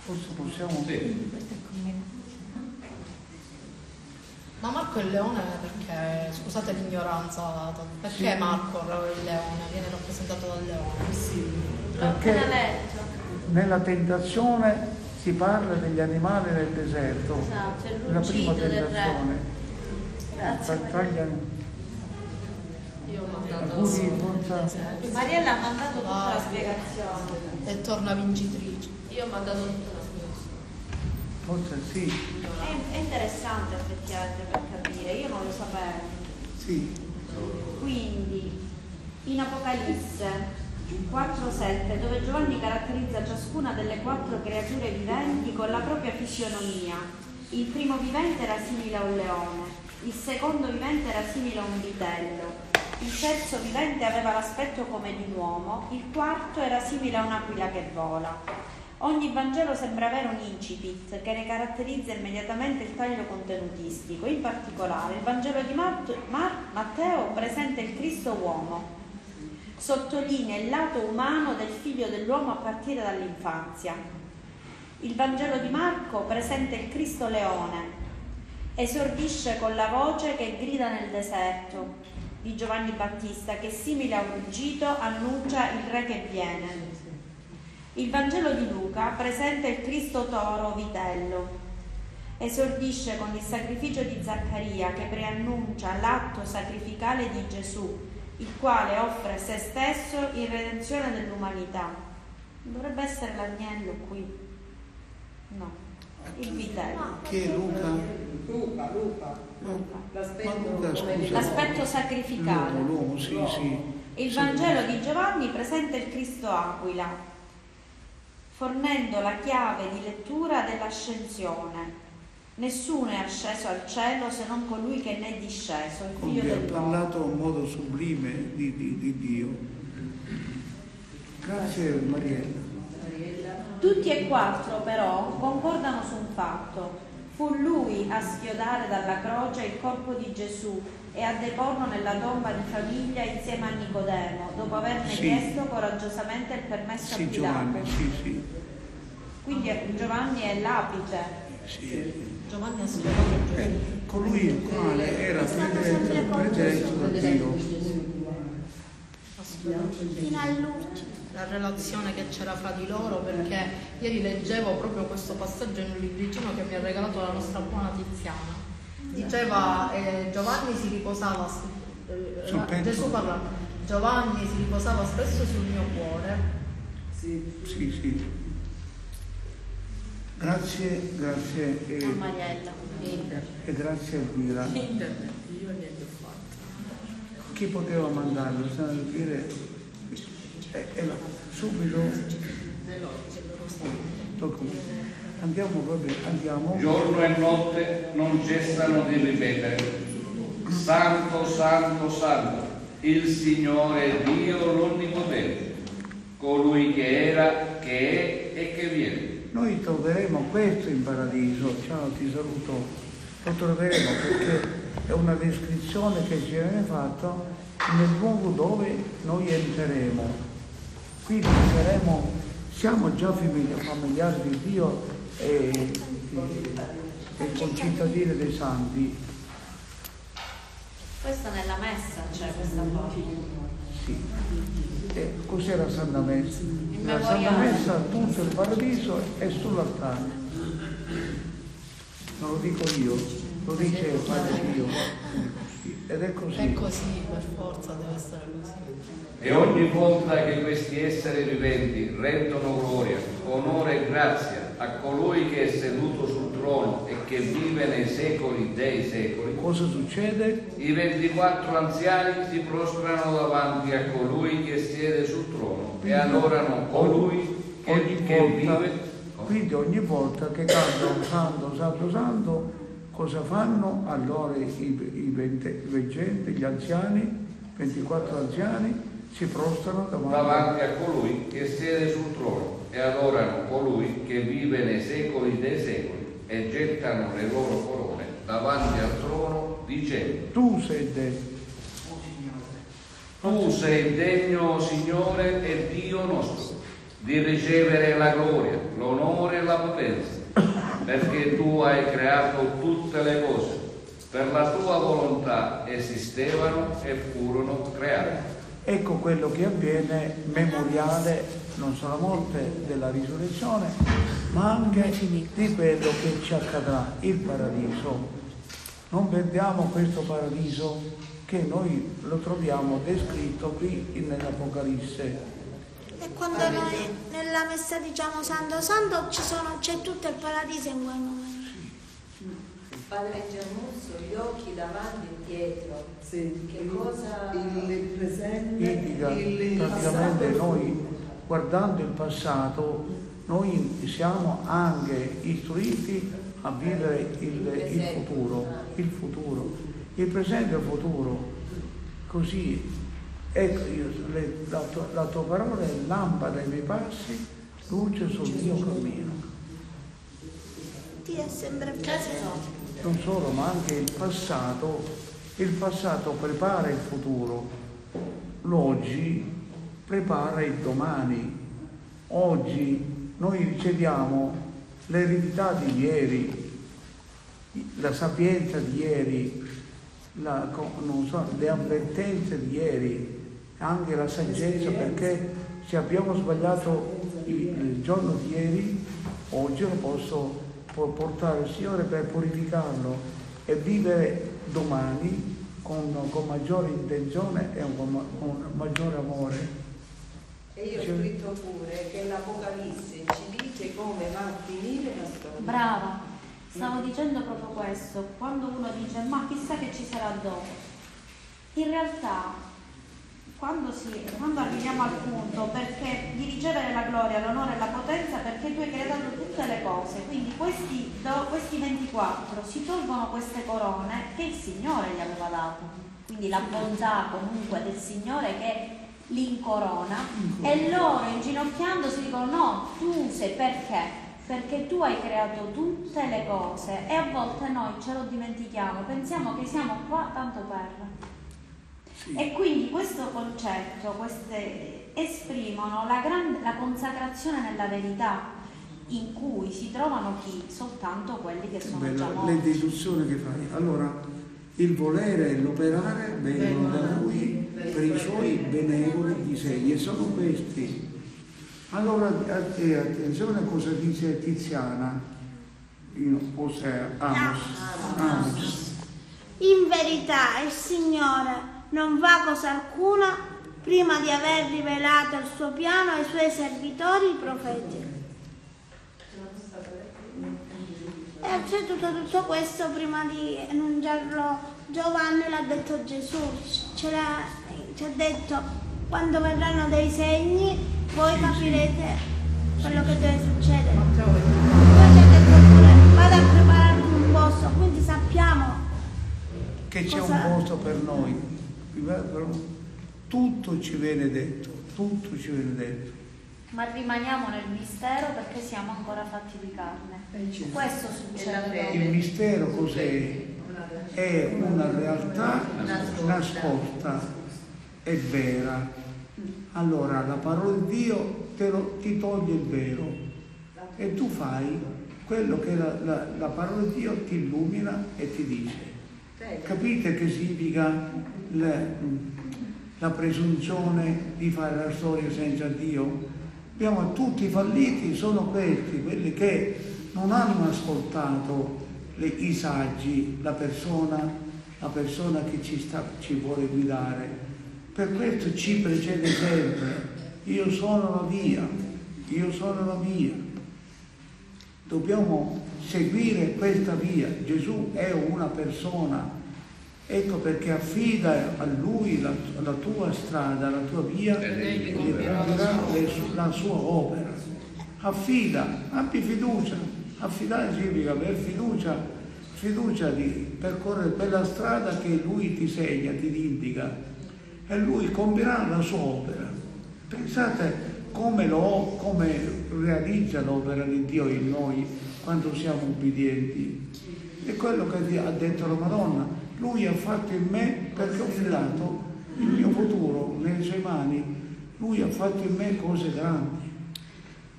Forse possiamo... Ma Marco è il leone perché, scusate l'ignoranza, perché Marco è il leone? Viene rappresentato dal leone? Perché nella tentazione si parla degli animali nel deserto. Esatto, è La prima del tentazione. Grazie. Io ho mandato Mariella ha mandato tutta la spiegazione. e torna vincitrice. Io ho mandato tutta la spiegazione. forse sì, È, è interessante effettivamente per capire, io non lo sapevo. sì. Quindi, in Apocalisse 4.7, dove Giovanni caratterizza ciascuna delle quattro creature viventi con la propria fisionomia. Il primo vivente era simile a un leone, il secondo vivente era simile a un vitello, il terzo vivente aveva l'aspetto come di un uomo, il quarto era simile a un'aquila che vola. Ogni Vangelo sembra avere un incipit che ne caratterizza immediatamente il taglio contenutistico. In particolare, il Vangelo di Matt- Mar- Matteo presenta il Cristo uomo, sottolinea il lato umano del figlio dell'uomo a partire dall'infanzia. Il Vangelo di Marco presenta il Cristo leone, esordisce con la voce che grida nel deserto di Giovanni Battista che simile a un ruggito annuncia il re che viene. Il Vangelo di Luca presenta il Cristo toro vitello. Esordisce con il sacrificio di Zaccaria che preannuncia l'atto sacrificale di Gesù, il quale offre se stesso in redenzione dell'umanità. Dovrebbe essere l'agnello qui. No, il vitello. Chi è Luca? Luca, Luca. Luca. Ma Luca, scusa. L'aspetto sacrificale. L'uomo, l'uomo, sì, sì. Il Vangelo di Giovanni presenta il Cristo Aquila, fornendo la chiave di lettura dell'ascensione. Nessuno è asceso al cielo se non colui che ne è disceso, il figlio ha dell'uomo. parlato in modo sublime di, di- di Dio. Grazie Mariella. Tutti e quattro però concordano su un fatto. Fu lui a schiodare dalla croce il corpo di Gesù e a deporlo nella tomba di famiglia insieme a Nicodemo, dopo averne Sì. chiesto coraggiosamente il permesso a Sì, Pilato. Giovanni, sì, sì. Quindi Giovanni è l'abite. sì. Giovanni ha sfiorato È colui il quale era predetto da Dio. Fino all'ultimo. La relazione che c'era fra di loro perché ieri leggevo proprio questo passaggio in un libricino che mi ha regalato la nostra buona Tiziana. Diceva eh, Giovanni si riposava, eh. Gesù parla, Giovanni si riposava spesso sul mio cuore. Sì, sì. Grazie, grazie e, A Mariella. e grazie Elvira. Internet, io niente ho fatto. Chi poteva mandarlo? Sa dire e, e là, subito andiamo proprio, andiamo. Giorno e notte non cessano di ripetere, Santo, Santo, Santo, il Signore Dio l'Onnipotente, colui che era, che è e che viene. Noi troveremo questo in paradiso, ciao ti saluto, lo troveremo perché è una descrizione che ci viene fatta nel luogo dove noi entreremo. Quindi saremo, siamo già famiglia- familiari di Dio e, e concittadini dei santi. Questa nella messa c'è questa cosa. Sì. E cos'era Santa Messa? La Santa. Messa, tutto il paradiso è sull'altare. Non lo dico io, lo dice il Padre Dio. Ed è così. È così, per forza deve essere così. E ogni volta che questi esseri viventi rendono gloria, onore e grazia a colui che è seduto sul trono e che vive nei secoli dei secoli, Cosa succede? i 24 anziani si prostrano davanti a colui che siede sul trono e adorano colui che, Ogni che volta, vive. quindi ogni volta che cantano santo, santo, santo, cosa fanno? Allora i, i, veggenti, gli anziani, 24 anziani, si prostrano davanti, davanti a colui che siede sul trono e adorano colui che vive nei secoli dei secoli e gettano le loro corone davanti al trono dicendo Tu sei dentro. tu sei degno Signore e Dio nostro di ricevere la gloria, l'onore e la potenza perché tu hai creato tutte le cose. Per la tua volontà esistevano e furono create Ecco quello che avviene memoriale non solo la morte della risurrezione, ma anche di quello che ci accadrà, il paradiso. Non perdiamo questo paradiso che noi lo troviamo descritto qui nell'Apocalisse. E quando noi nella messa diciamo Santo Santo sono- c'è tutto il paradiso in quel momento. Padre Gianmusso, gli occhi davanti e dietro. Sì, Che cosa... il, presente, indica il praticamente passato. noi guardando il passato noi siamo anche istruiti a vivere il, il futuro, il futuro, il presente e il futuro. Così, ecco, io, le- la, tua, la tua parola è lampada ai miei passi, luce sul mio cammino. Ti è sempre presente. Non solo, ma anche il passato, il passato prepara il futuro, l'oggi prepara il domani. Oggi noi riceviamo l'eredità di ieri, la sapienza di ieri, la- so, le avvertenze di ieri, anche la saggezza perché se abbiamo sbagliato il giorno di ieri, oggi lo posso po- portare al Signore per purificarlo e vivere domani con, con maggiore intenzione e con, con maggiore amore. E io ho scritto pure che l'Apocalisse ci dice come va a finire la storia. Brava, stavo dicendo proprio questo, quando uno dice ma chissà che ci sarà dopo, in realtà quando, si- quando arriviamo al punto perché di ricevere la gloria, l'onore e la potenza perché tu hai creato tutte le cose, quindi questi, do- questi 24 si tolgono queste corone che il Signore gli aveva dato, quindi la bontà comunque del Signore che li incorona e loro inginocchiandosi dicono no, tu sei perché? Perché tu hai creato tutte le cose e a volte noi ce lo dimentichiamo, pensiamo che siamo qua tanto per. E quindi questo concetto, queste esprimono la, grande, la consacrazione nella verità in cui si trovano chi? Soltanto quelli che sono già Bella, le morti. deduzioni che fai. Allora, il volere e l'operare vengono da lui per i suoi benevoli disegni e sono questi. Allora, te, attenzione a cosa dice Tiziana, in, ossia Amos. Amos. In verità il Signore non fa cosa alcuna prima di aver rivelato il suo piano ai suoi servitori, i profeti. E ha ceduto tutto questo prima di annunciarlo Giovanni l'ha detto Gesù, ce l'ha- ci ha detto quando verranno dei segni voi capirete quello che deve succedere. Poi ci ha detto pure vado a prepararvi un posto, quindi sappiamo Che c'è Cosa- un posto per noi. Però Tutto ci viene detto, tutto ci viene detto. Ma rimaniamo nel mistero perché siamo ancora fatti di carne. Questo succede. Il mistero cos'è? È una realtà nascosta e vera. Allora la parola di Dio te lo- ti toglie il velo e tu fai quello che la, la- la parola di Dio ti illumina e ti dice. Capite che significa le- la presunzione di fare la storia senza Dio? Abbiamo tutti falliti, sono questi, quelli che non hanno ascoltato le- i saggi, la persona, la persona che ci, sta, ci vuole guidare. Per questo ci precede sempre. Io sono la via, io sono la via. Dobbiamo seguire questa via. Gesù è una persona. Ecco perché affida a lui la, la tua strada, la tua via e le su- la sua opera. Affida, abbi fiducia. Affidare significa aver fiducia, fiducia di percorrere quella strada che lui ti segna, ti indica e lui compierà la sua opera. Pensate come, lo, come realizza l'opera di Dio in noi quando siamo ubbidienti. È quello che ha detto la Madonna. Lui ha fatto in me perché ho fidato il mio futuro nelle sue mani. Lui ha fatto in me cose grandi.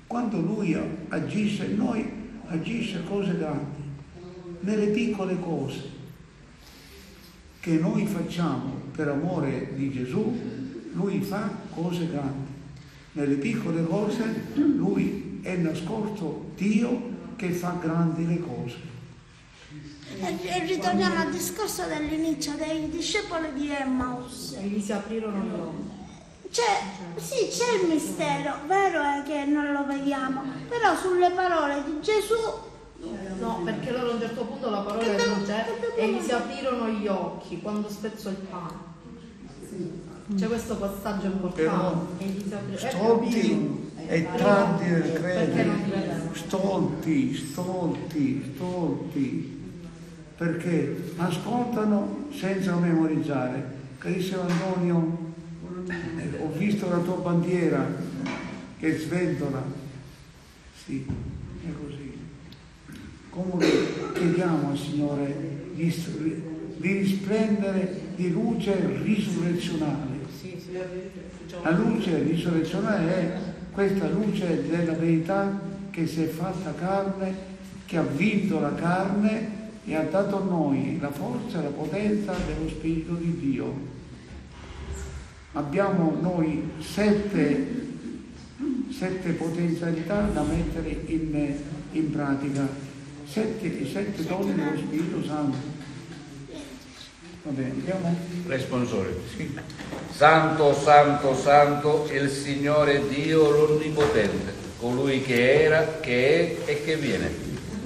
Quando lui agisce in noi, agisce cose grandi. Nelle piccole cose che noi facciamo per amore di Gesù, lui fa cose grandi. Nelle piccole cose lui è nascosto Dio che fa grandi le cose. E ritorniamo al discorso dell'inizio dei discepoli di Emmaus. E gli si aprirono gli occhi. C'è, sì, c'è il mistero, vero è che non lo vediamo, però sulle parole di Gesù No, perché loro a un certo punto la parola dice e gli si aprirono gli occhi quando spezzò il pane. C'è questo passaggio importante. Però e eh, stolti e tardi nel Perché credere, non stolti, stolti, stolti, perché ascoltano senza memorizzare. Carissimo Antonio, ho visto la tua bandiera che sventola. Sì, è così. Comunque chiediamo al Signore di, di risplendere di luce risurrezionale. La luce risurrezionale è questa luce della verità che si è fatta carne, che ha vinto la carne e ha dato a noi la forza e la potenza dello Spirito di Dio. Abbiamo noi sette, sette potenzialità da mettere in, in pratica, sette, sette doni dello Spirito Santo. Va bene, andiamo? Responsore. Sì. Santo, santo, santo il Signore Dio l'Onnipotente, colui che era, che è e che viene.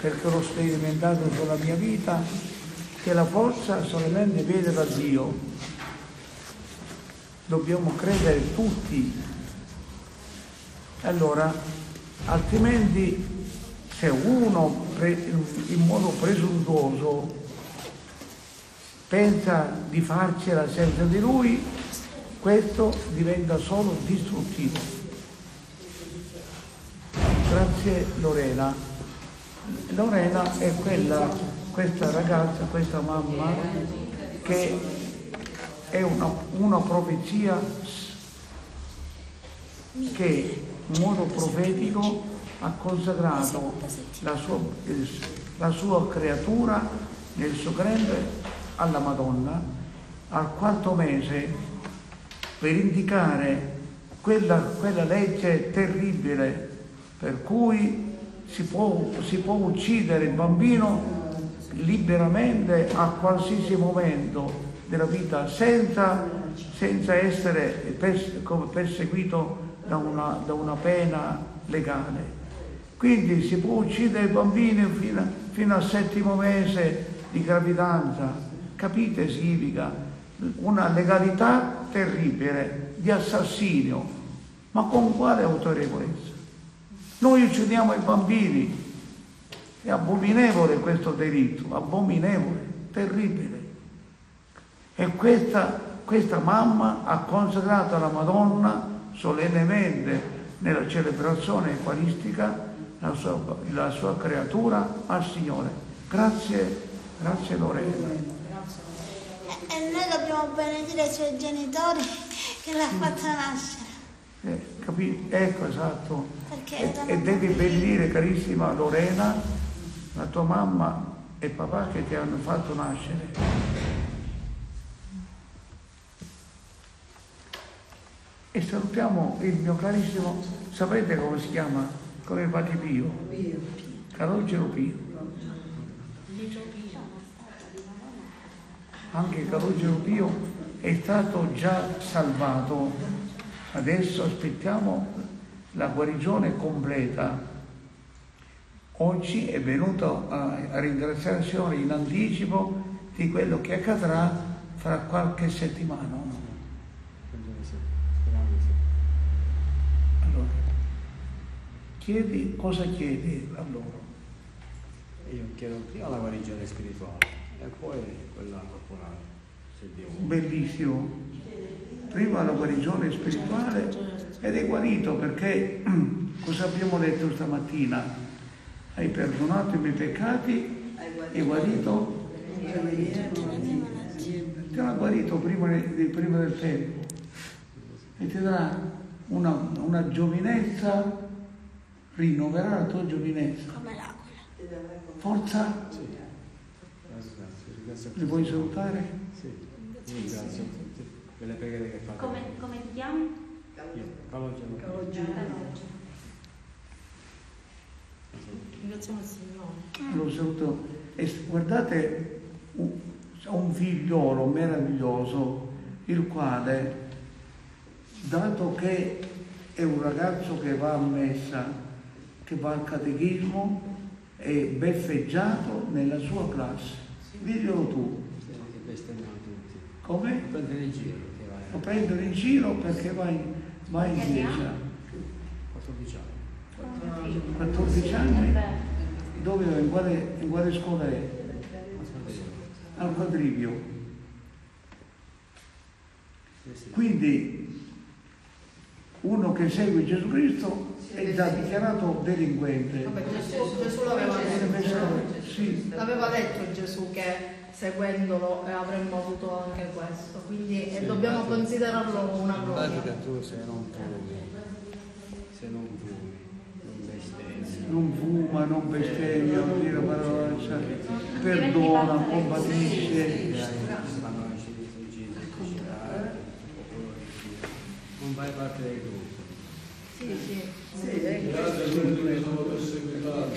perché l'ho sperimentato sulla mia vita, che la forza solamente viene da Dio. Dobbiamo credere tutti. Allora, altrimenti se uno in modo presuntuoso pensa di farcela senza di lui, questo diventa solo distruttivo. Grazie Lorena. Lorena è quella, questa ragazza, questa mamma che è una, una profezia che in modo profetico ha consacrato la sua, la sua creatura nel suo grande alla Madonna al quarto mese per indicare quella, quella legge terribile per cui si può, si può uccidere il bambino liberamente a qualsiasi momento della vita senza, senza essere perseguito da una, da una pena legale. Quindi si può uccidere il bambino fino, fino al settimo mese di gravidanza. Capite significa una legalità terribile di assassinio, ma con quale autorevolezza? Noi uccidiamo i bambini, è abominevole questo delitto, abominevole, terribile. E questa, questa mamma ha consacrato alla Madonna solennemente nella celebrazione eucaristica la sua, la sua creatura al Signore. Grazie, grazie Lorena. E noi dobbiamo benedire i suoi genitori che l'ha fatta nascere. Eh, capi- Ecco, esatto. E, e devi benedire, carissima Lorena, la tua mamma e papà che ti hanno fatto nascere. E salutiamo il mio carissimo, sapete come si chiama? Come Pati Pio? Calogero Pio. Anche Calogero Pio è stato già salvato. Adesso aspettiamo la guarigione completa. Oggi è venuto a, ringraziare il Signore in anticipo di quello che accadrà fra qualche settimana. Allora, chiedi cosa chiedi a loro. Io chiedo prima la guarigione spirituale e poi quella corporale. Bellissimo. Prima la guarigione spirituale ed è guarito perché *clears throat* cosa abbiamo detto stamattina? Hai perdonato i miei peccati e guarito? Ti ha guarito prima, prima del tempo e ti darà una, una giovinezza, rinnoverà la tua giovinezza. Come l'aquila. Forza, ringrazio Mi vuoi salutare? Sì, ringrazio tutti per le preghiere che fate. Come, come ti chiami? Io, Calogero. Ringraziamo il Signore. Lo saluto. E guardate, ho un figliolo meraviglioso, il quale, dato che è un ragazzo che va a messa, che va al catechismo, è beffeggiato nella sua classe. Diglielo tu. Sì, tutti. Come? Prendere in giro, Lo prendono in giro perché va in, va in chiesa. 14 anni. 14 anni? Dove? In quale, in quale scuola è? Al quadrivio. Quindi uno che segue Gesù Cristo è già dichiarato delinquente. Vabbè, Gesù, Gesù l'aveva detto. Sì, L'aveva detto Gesù che seguendolo eh, avremmo avuto anche questo, quindi eh, dobbiamo considerarlo una Guarda gloria. che tu se non fumi, se non fumi, non bestemmi. non fuma, non bestemmia, non dire parolaccia, perdona, rifugi, non fai parte del gruppo. Sì, sì. Grazie per me sono perseguitato,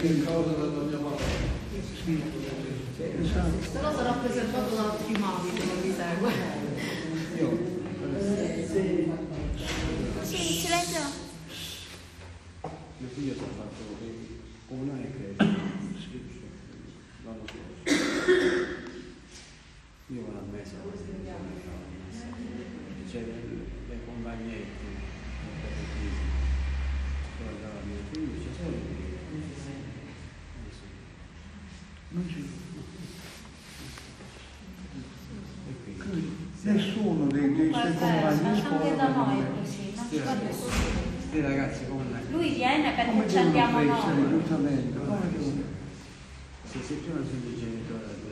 in causa della mia malattia. Però sarà preservato da altri mali che non li segue. Io, Sì, silenzio. mio figlio si è fatto comunale e credo. L'anno scorso. Io vado a messa, c'è le, compagnetti, poi andava mio figlio, c'è solo Non ci- E quindi, Nessuno dei, dei suoi compagni di Anche scuola da noi così, non si fa ragazzi, come me. Lui viene Come perché ci andiamo noi. giustamente? Come devono- Se se tu non sei il genitore da due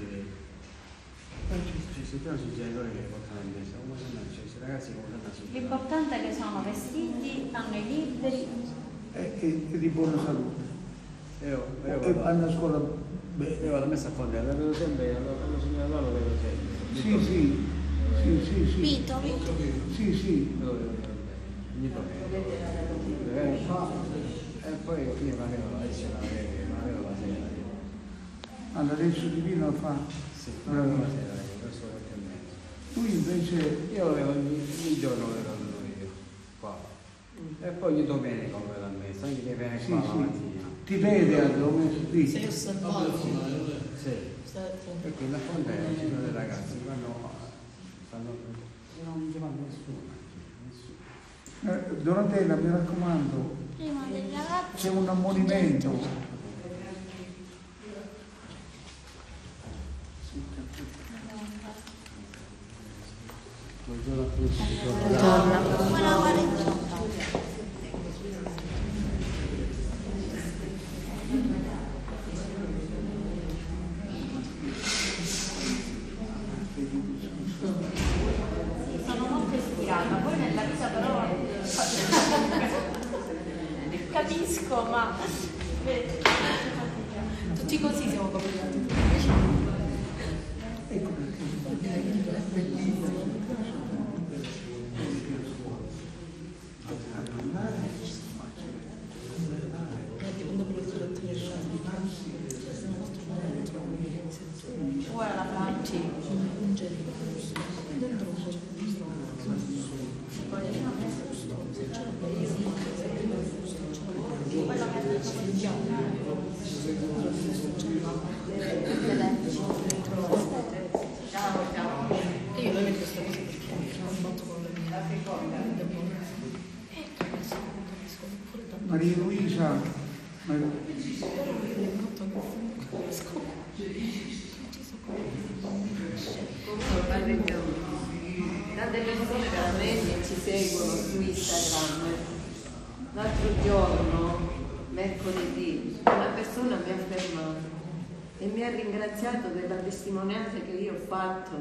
cioè, se tu non sei il genitore che portano a messa, come se no, cioè, ragazzi come sopra? L'importante è che sono vestiti, hanno i libri. E, e, e di buona salute. Io, io, E vanno a scuola io bene. vado a messa a fondere, la vedo sempre, la la signora là lo vedo sempre. Sì, sì, sì, sì, sì. Vito, Vito. Sì, sì. E poi io magari la la vedo, magari la sera. Allora adesso divino fa. Sì, magari la sera, verso le otto e mezza. Lui invece Io lo vedo ogni, ogni giorno vedo io, qua. E poi ogni domenica lo vedo a messa, anche che viene Sì, qua la sì. mattina. ti vede a dove Sei sì. osservato. Sì. E quindi a Fontana ci sono dei ragazzi che non ci vanno nessuno. nessuno. Eh, Donatella, mi raccomando, c'è un ammonimento. Buongiorno a tutti. Buona guarigione. Sono molto ispirata, poi nella vita però capisco, ma Tutti così siamo coperti. Ecco perché ora la faccio. E io non è questa cosa perché ho fatto con le mie. Maria Luisa, Maria- Comunque Padre mio, tante persone veramente ci seguono su Instagram. L'altro giorno, mercoledì, una persona mi ha fermato e mi ha ringraziato della testimonianza che io ho fatto.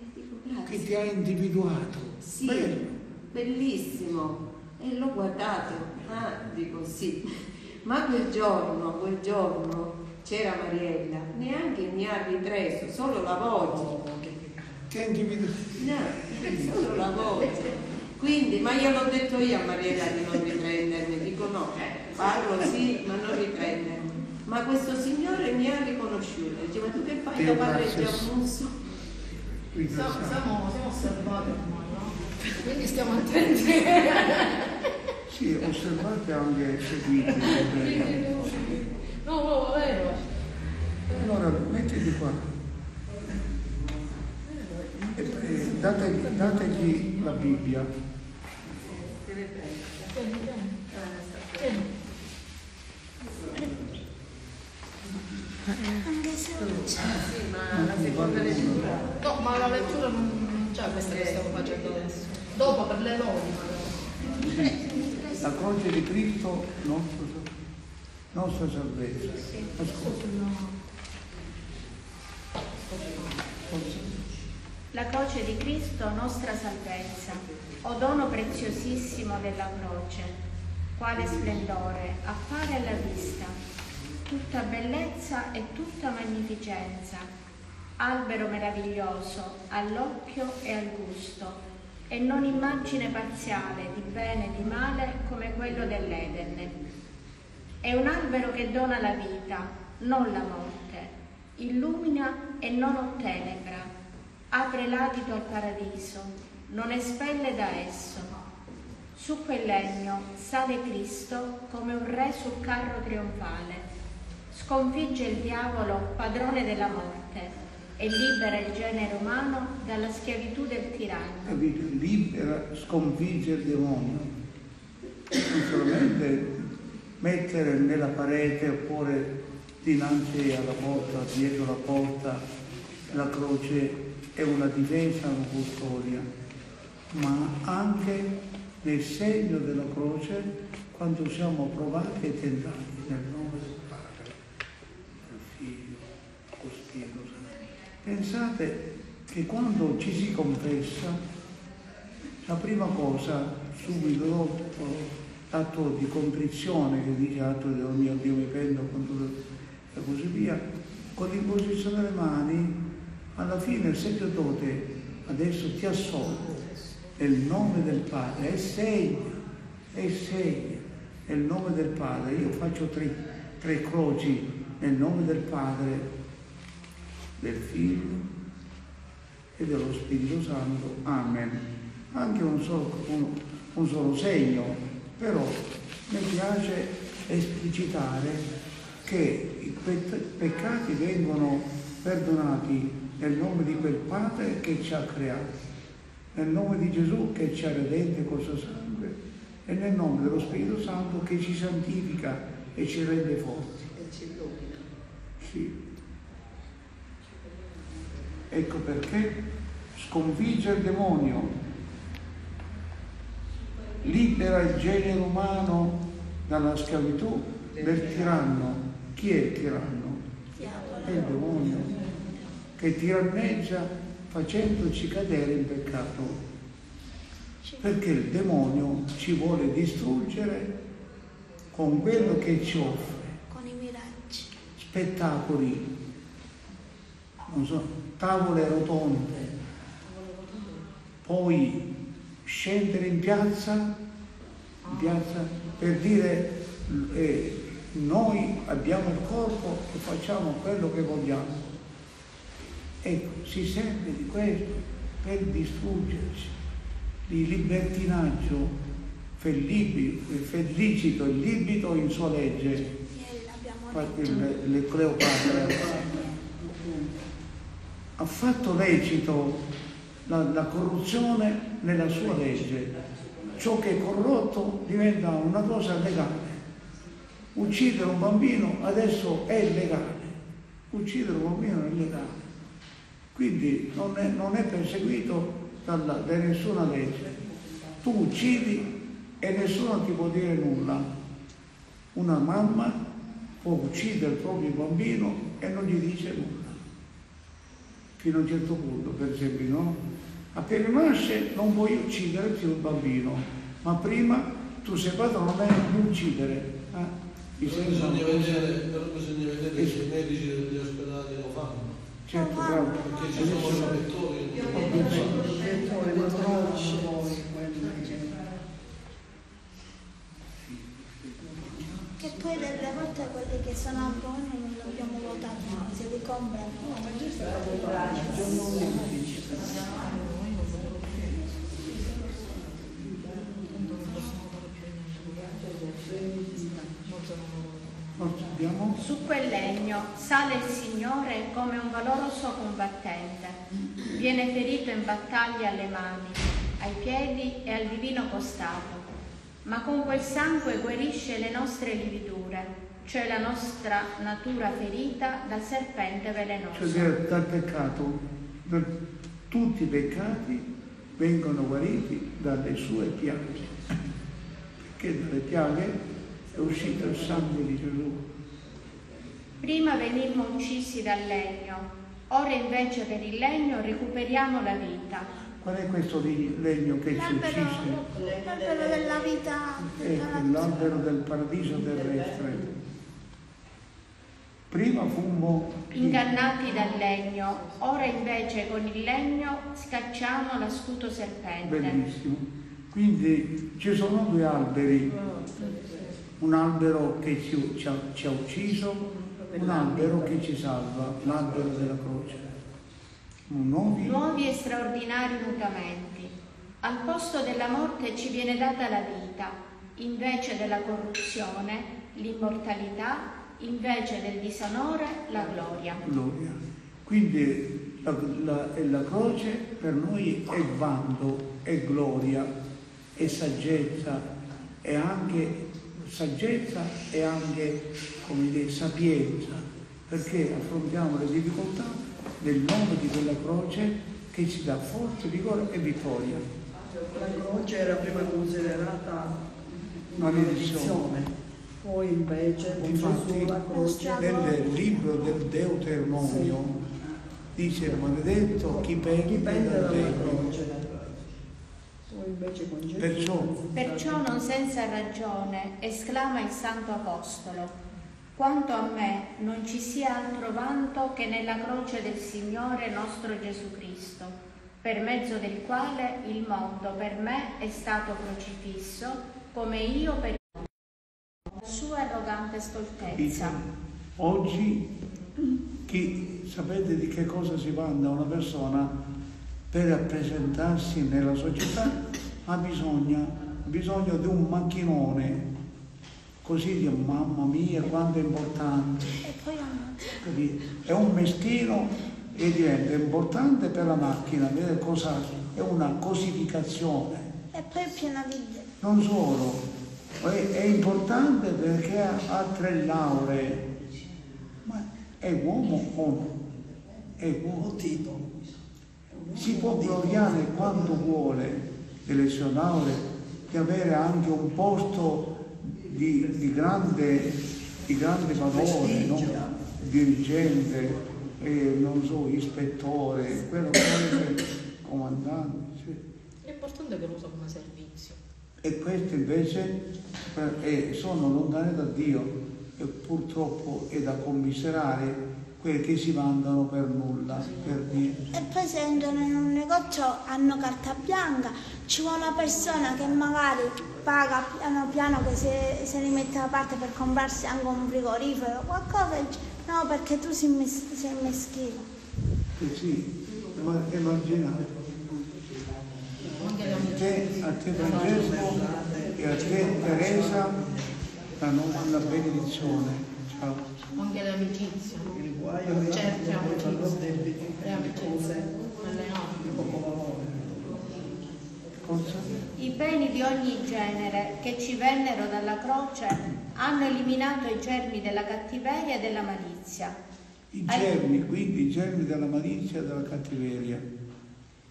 E dico che grazie. ti ha individuato. Sì, Bello. bellissimo. E l'ho guardato. Ah, dico sì. Ma quel giorno, quel giorno, c'era Mariella, neanche mi ha ripreso, solo la voce. Tienti video. No, solo la voce. Quindi, ma io l'ho detto io a Mariella di non riprendermi, dico no, parlo sì, ma non riprendermi. Ma questo signore mi ha riconosciuto, dice, ma tu che fai da padre Giammusso? Siamo, siamo, siamo osservati ormai, no? Quindi stiamo attenti. *laughs* Sì, osservate anche seguite. *laughs* No, no, vero. Allora, mettiti qua. E, e dategli, dategli la Bibbia. Anche se non c'è. Sì, ma la seconda lettura. No, ma la lettura non non c'è questa che stiamo facendo adesso. Dopo per le lodi magari. La croce di Cristo, nostro, nostra salvezza. Ascolta. La croce di Cristo, nostra salvezza, o dono preziosissimo della croce, quale splendore appare alla vista, tutta bellezza e tutta magnificenza, albero meraviglioso all'occhio e al gusto, e non immagine parziale di bene e di male come quello dell'Eden. È un albero che dona la vita, non la morte, illumina e non ottenebra, apre l'adito al paradiso, non espelle da esso. Su quel legno sale Cristo come un re sul carro trionfale, sconfigge il diavolo, padrone della morte, e libera il genere umano dalla schiavitù del tiranno. Capite? Libera, sconfigge il demonio. Non solamente mettere nella parete oppure dinanzi alla porta, dietro la porta, la croce è una difesa, una custodia, ma anche nel segno della croce quando siamo provati e tentati nel nome del Padre, del Figlio, dello Spirito Santo. Pensate che quando ci si confessa, la prima cosa, subito dopo l'atto di contrizione che dice atto di oh mio Dio mi pento e così via, con l'imposizione delle mani, alla fine il sacerdote adesso ti assolve nel nome del Padre, è segno, è segno, nel nome del Padre. Io faccio tre, tre croci nel nome del Padre, del Figlio e dello Spirito Santo. Amen. Anche un solo, un, un solo segno, però mi piace esplicitare che i pe- peccati vengono perdonati nel nome di quel Padre che ci ha creati, nel nome di Gesù che ci ha redente col suo sangue e nel nome dello Spirito Santo che ci santifica e ci rende forti. E ci illumina. Sì. Ecco perché sconfigge il demonio, libera il genere umano dalla schiavitù del tiranno. Chi è il tiranno? È il demonio che tiranneggia facendoci cadere in peccato. Perché il demonio ci vuole distruggere con quello che ci offre con i miraggi. spettacoli, non so, tavole rotonde, poi scendere in piazza, in piazza per dire eh, noi abbiamo il corpo e facciamo quello che vogliamo. Ecco, si serve di questo per distruggerci, di libertinaggio fellicito, il libito in sua legge. Le, le Cleopatra ha fatto lecito la, la corruzione nella sua legge. Ciò che è corrotto diventa una cosa legale. Uccidere un bambino adesso è legale. Uccidere un bambino è legale. Quindi non è, non è perseguito dalla- da nessuna legge. Tu uccidi e nessuno ti può dire nulla. Una mamma può uccidere il proprio bambino e non gli dice nulla. Fino a un certo punto, per esempio, no? Appena nasce non puoi uccidere più il bambino, ma prima tu sei padrone di uccidere. eh? Però bisogna vedere, però bisogna vedere se i medici degli ospedali lo fanno. Certo, bravo. Perché ci sono ispettori che non lo Adesso- fanno. Direttore, controllo poi quello che... Che poi volte quelli che sono buoni non li abbiamo votati noi, se li comprano. Forse abbiamo Su quel legno sale il Signore come un valoroso combattente. Viene ferito in battaglia alle mani, ai piedi e al divino costato. Ma con quel sangue guarisce le nostre lividure, cioè la nostra natura ferita dal serpente velenoso. Cioè dal peccato, da- tutti i peccati vengono guariti dalle sue piaghe, perché dalle piaghe è uscito il sangue di Gesù. Prima venimmo uccisi dal legno, ora invece per il legno recuperiamo la vita. Qual è questo legno che ci uccise? l'albero della vita. Ecco, l'albero del paradiso terrestre. Prima fummo Ingannati dal legno, ora invece con il legno scacciamo l'astuto serpente. bellissimo. Quindi ci sono due alberi, un albero che ci, ci ha, ci ha ucciso, un albero che ci salva, l'albero della croce. Nuovi Nuovi e straordinari mutamenti. Al posto della morte ci viene data la vita, invece della corruzione, l'immortalità, invece del disonore, la gloria. gloria. Quindi la, la- la croce per noi è vanto, è gloria, è saggezza, è anche saggezza e anche come dire, sapienza, perché affrontiamo le difficoltà nel nome di quella croce che ci dà forza, vigore e vittoria. La croce era prima considerata una Maledizione. Poi invece con Infatti, Gesù la croce. nel libro del Deuteronomio dice maledetto chi pende, chi pende dal dalla croce. Poi invece con Gesù Perciò Perciò non senza ragione esclama il Santo Apostolo, quanto a me non ci sia altro vanto che nella croce del Signore nostro Gesù Cristo, per mezzo del quale il mondo per me è stato crocifisso, come io per arrogante stoltezza. oggi chi, sapete di che cosa si manda una persona per rappresentarsi nella società ha bisogno, ha bisogno di un macchinone così di mamma mia quanto è importante. E è un mestiere e diventa importante per la macchina vedete cosa è una cosificazione. E poi è piena di non solo, è, è importante perché ha, tre lauree, ma è uomo o no? È uomo. Si può gloriare quando vuole delle sue lauree, di avere anche un posto di, di grande, di grande valore, no? dirigente, eh, non so, ispettore, quello che vuole, comandante. L'importante è che lo usa come servizio. E questi invece eh, eh, sono lontani da Dio e purtroppo è da commiserare quelli che si mandano per nulla, per niente. E poi se entrano in un negozio hanno carta bianca, ci vuole una persona che magari paga piano piano che se, se li mette da parte per comprarsi anche un frigorifero o qualcosa, no perché tu sei, mes- sei meschino. Eh sì, ma immaginate. A te, a te Francesco e a te Teresa la nostra benedizione. Ciao. Anche le amicizie. il Certi amicizie. Le amicizie. valore. Cosa? I beni di ogni genere che ci vennero dalla croce hanno eliminato i germi della cattiveria e della malizia. I germi, quindi i germi della malizia e della cattiveria.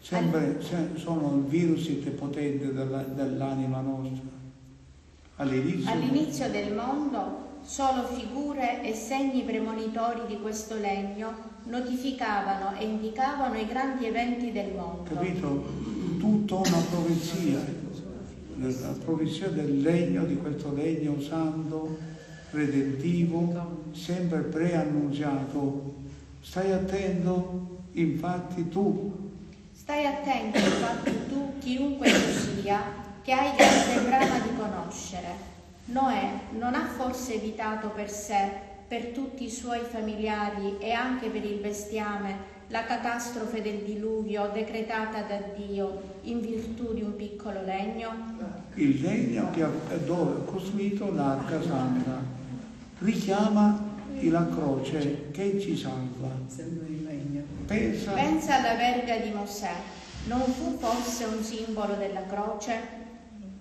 Sempre, se- sono il virus più dell'anima nostra. All'inizio All'inizio del mondo solo figure e segni premonitori di questo legno notificavano e indicavano i grandi eventi del mondo. capito? Tutta una profezia, la profezia del legno, di questo legno santo, redentivo, sempre preannunziato. Stai attento, infatti tu, Stai attento infatti tu, chiunque tu sia, che hai grande brama di conoscere. Noè non ha forse evitato per sé, per tutti i suoi familiari e anche per il bestiame, la catastrofe del diluvio decretata da Dio in virtù di un piccolo legno? il legno che ha dove ha costruito l'arca santa, richiama la croce che ci salva. Pensa, Pensa alla verga di Mosè, non fu forse un simbolo della croce?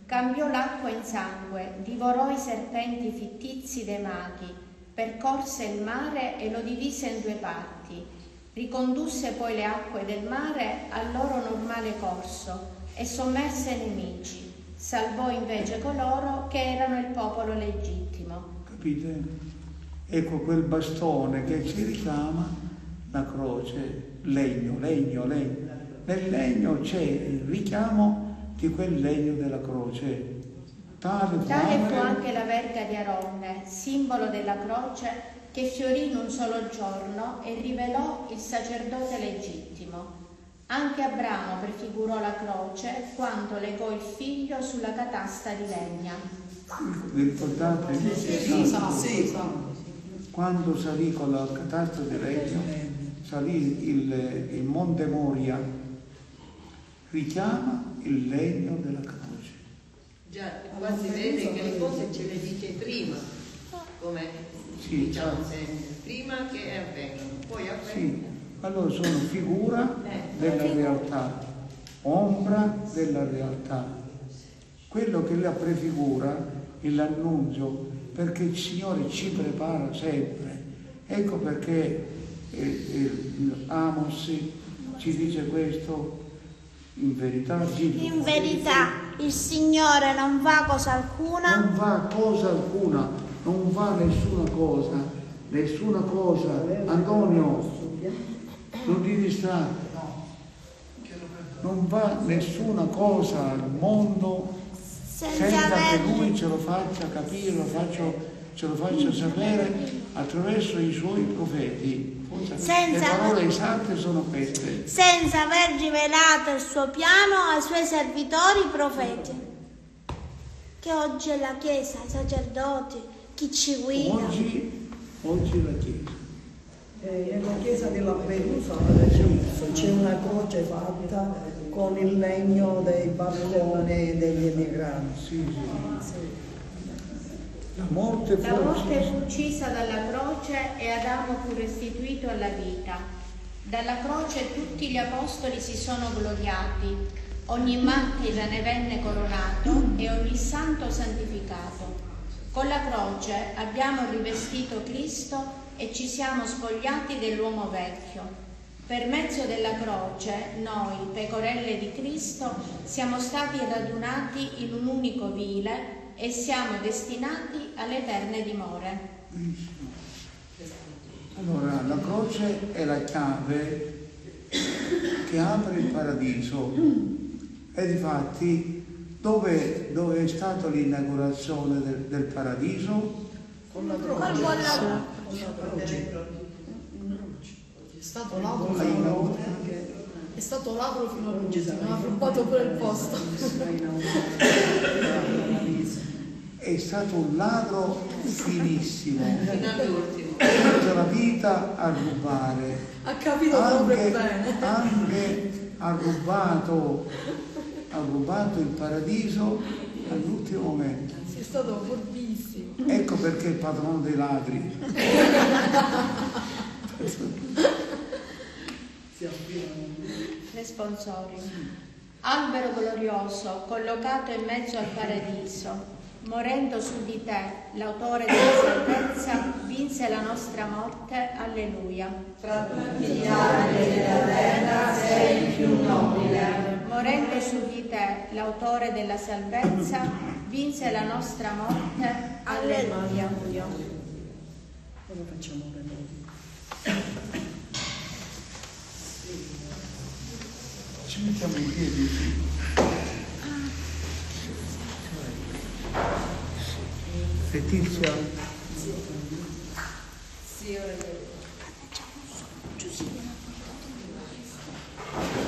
Cambiò l'acqua in sangue, divorò i serpenti fittizi dei maghi, percorse il mare e lo divise in due parti, ricondusse poi le acque del mare al loro normale corso e sommerse i nemici, salvò invece coloro che erano il popolo legittimo. capite? Ecco quel bastone che ci richiama la croce, legno, legno, legno. Nel legno c'è il richiamo di quel legno della croce. Tale, Tale fu anche la verga di Aronne, simbolo della croce, che fiorì in un solo giorno e rivelò il sacerdote legittimo. Anche Abramo prefigurò la croce quando legò il figlio sulla catasta di legna. Vi ricordate? sì, Quando salì con la catasta di legno, salì il, il Monte Moria, richiama il legno della croce. Già, qua si vede che le cose ce le dice prima, come Sì, diciamo certo. sempre, prima che avvengono, poi Sì, avvengono. allora sono figura della realtà, ombra della realtà. Quello che la prefigura è l'annunzio perché il Signore ci prepara sempre. Ecco perché eh, eh, Amos ci dice questo in verità. dico, In verità il Signore non fa cosa alcuna non va cosa alcuna, non va nessuna cosa, nessuna cosa. Antonio, non ti distratti. Non va nessuna cosa al mondo senza senza che lui ce lo faccia capire, lo faccia- ce lo faccia sapere attraverso i suoi profeti. Senza- Le parole esatte sono queste. senza aver rivelato il suo piano ai suoi servitori profeti. Che oggi è la Chiesa, i sacerdoti, chi ci guida. Oggi, oggi la Chiesa. Eh, nella chiesa di Lampedusa per esempio, c'è una croce fatta con il legno dei barconi degli emigranti. Sì, sì. La morte fu La morte uccisa. fu uccisa dalla croce e Adamo fu restituito alla vita. Dalla croce tutti gli apostoli si sono gloriati, ogni martire ne venne coronato e ogni santo santificato. Con la croce abbiamo rivestito Cristo e ci siamo spogliati dell'uomo vecchio. Per mezzo della croce noi, pecorelle di Cristo, siamo stati radunati in un unico vile e siamo destinati alle eterne dimore. Allora, la croce è la chiave che apre il paradiso. E difatti, dove, dove è stata l'inaugurazione del, del paradiso? Con la croce. buon È stato Hai fino? È stato ladro fino all'ultimo, ha rubato pure il posto. È stato un ladro finissimo. Fino all'ultimo. Ha fatto la vita a rubare. Ha capito proprio Anche, bene. anche ha rubato, ha rubato il paradiso all'ultimo momento. È stato furbissimo. Ecco perché è il padrone dei ladri. Responsorio. Albero glorioso, collocato in mezzo al paradiso, morendo su di te, l'autore della salvezza, vinse la nostra morte. Alleluia. Fra tutti gli alberi della terra sei il più nobile. Morendo su di te, l'autore della salvezza, vinse la nostra morte. Alleluia. Come facciamo per noi? Ci mettiamo in piedi. Letizia? Sì, ora Giuseppe ha portato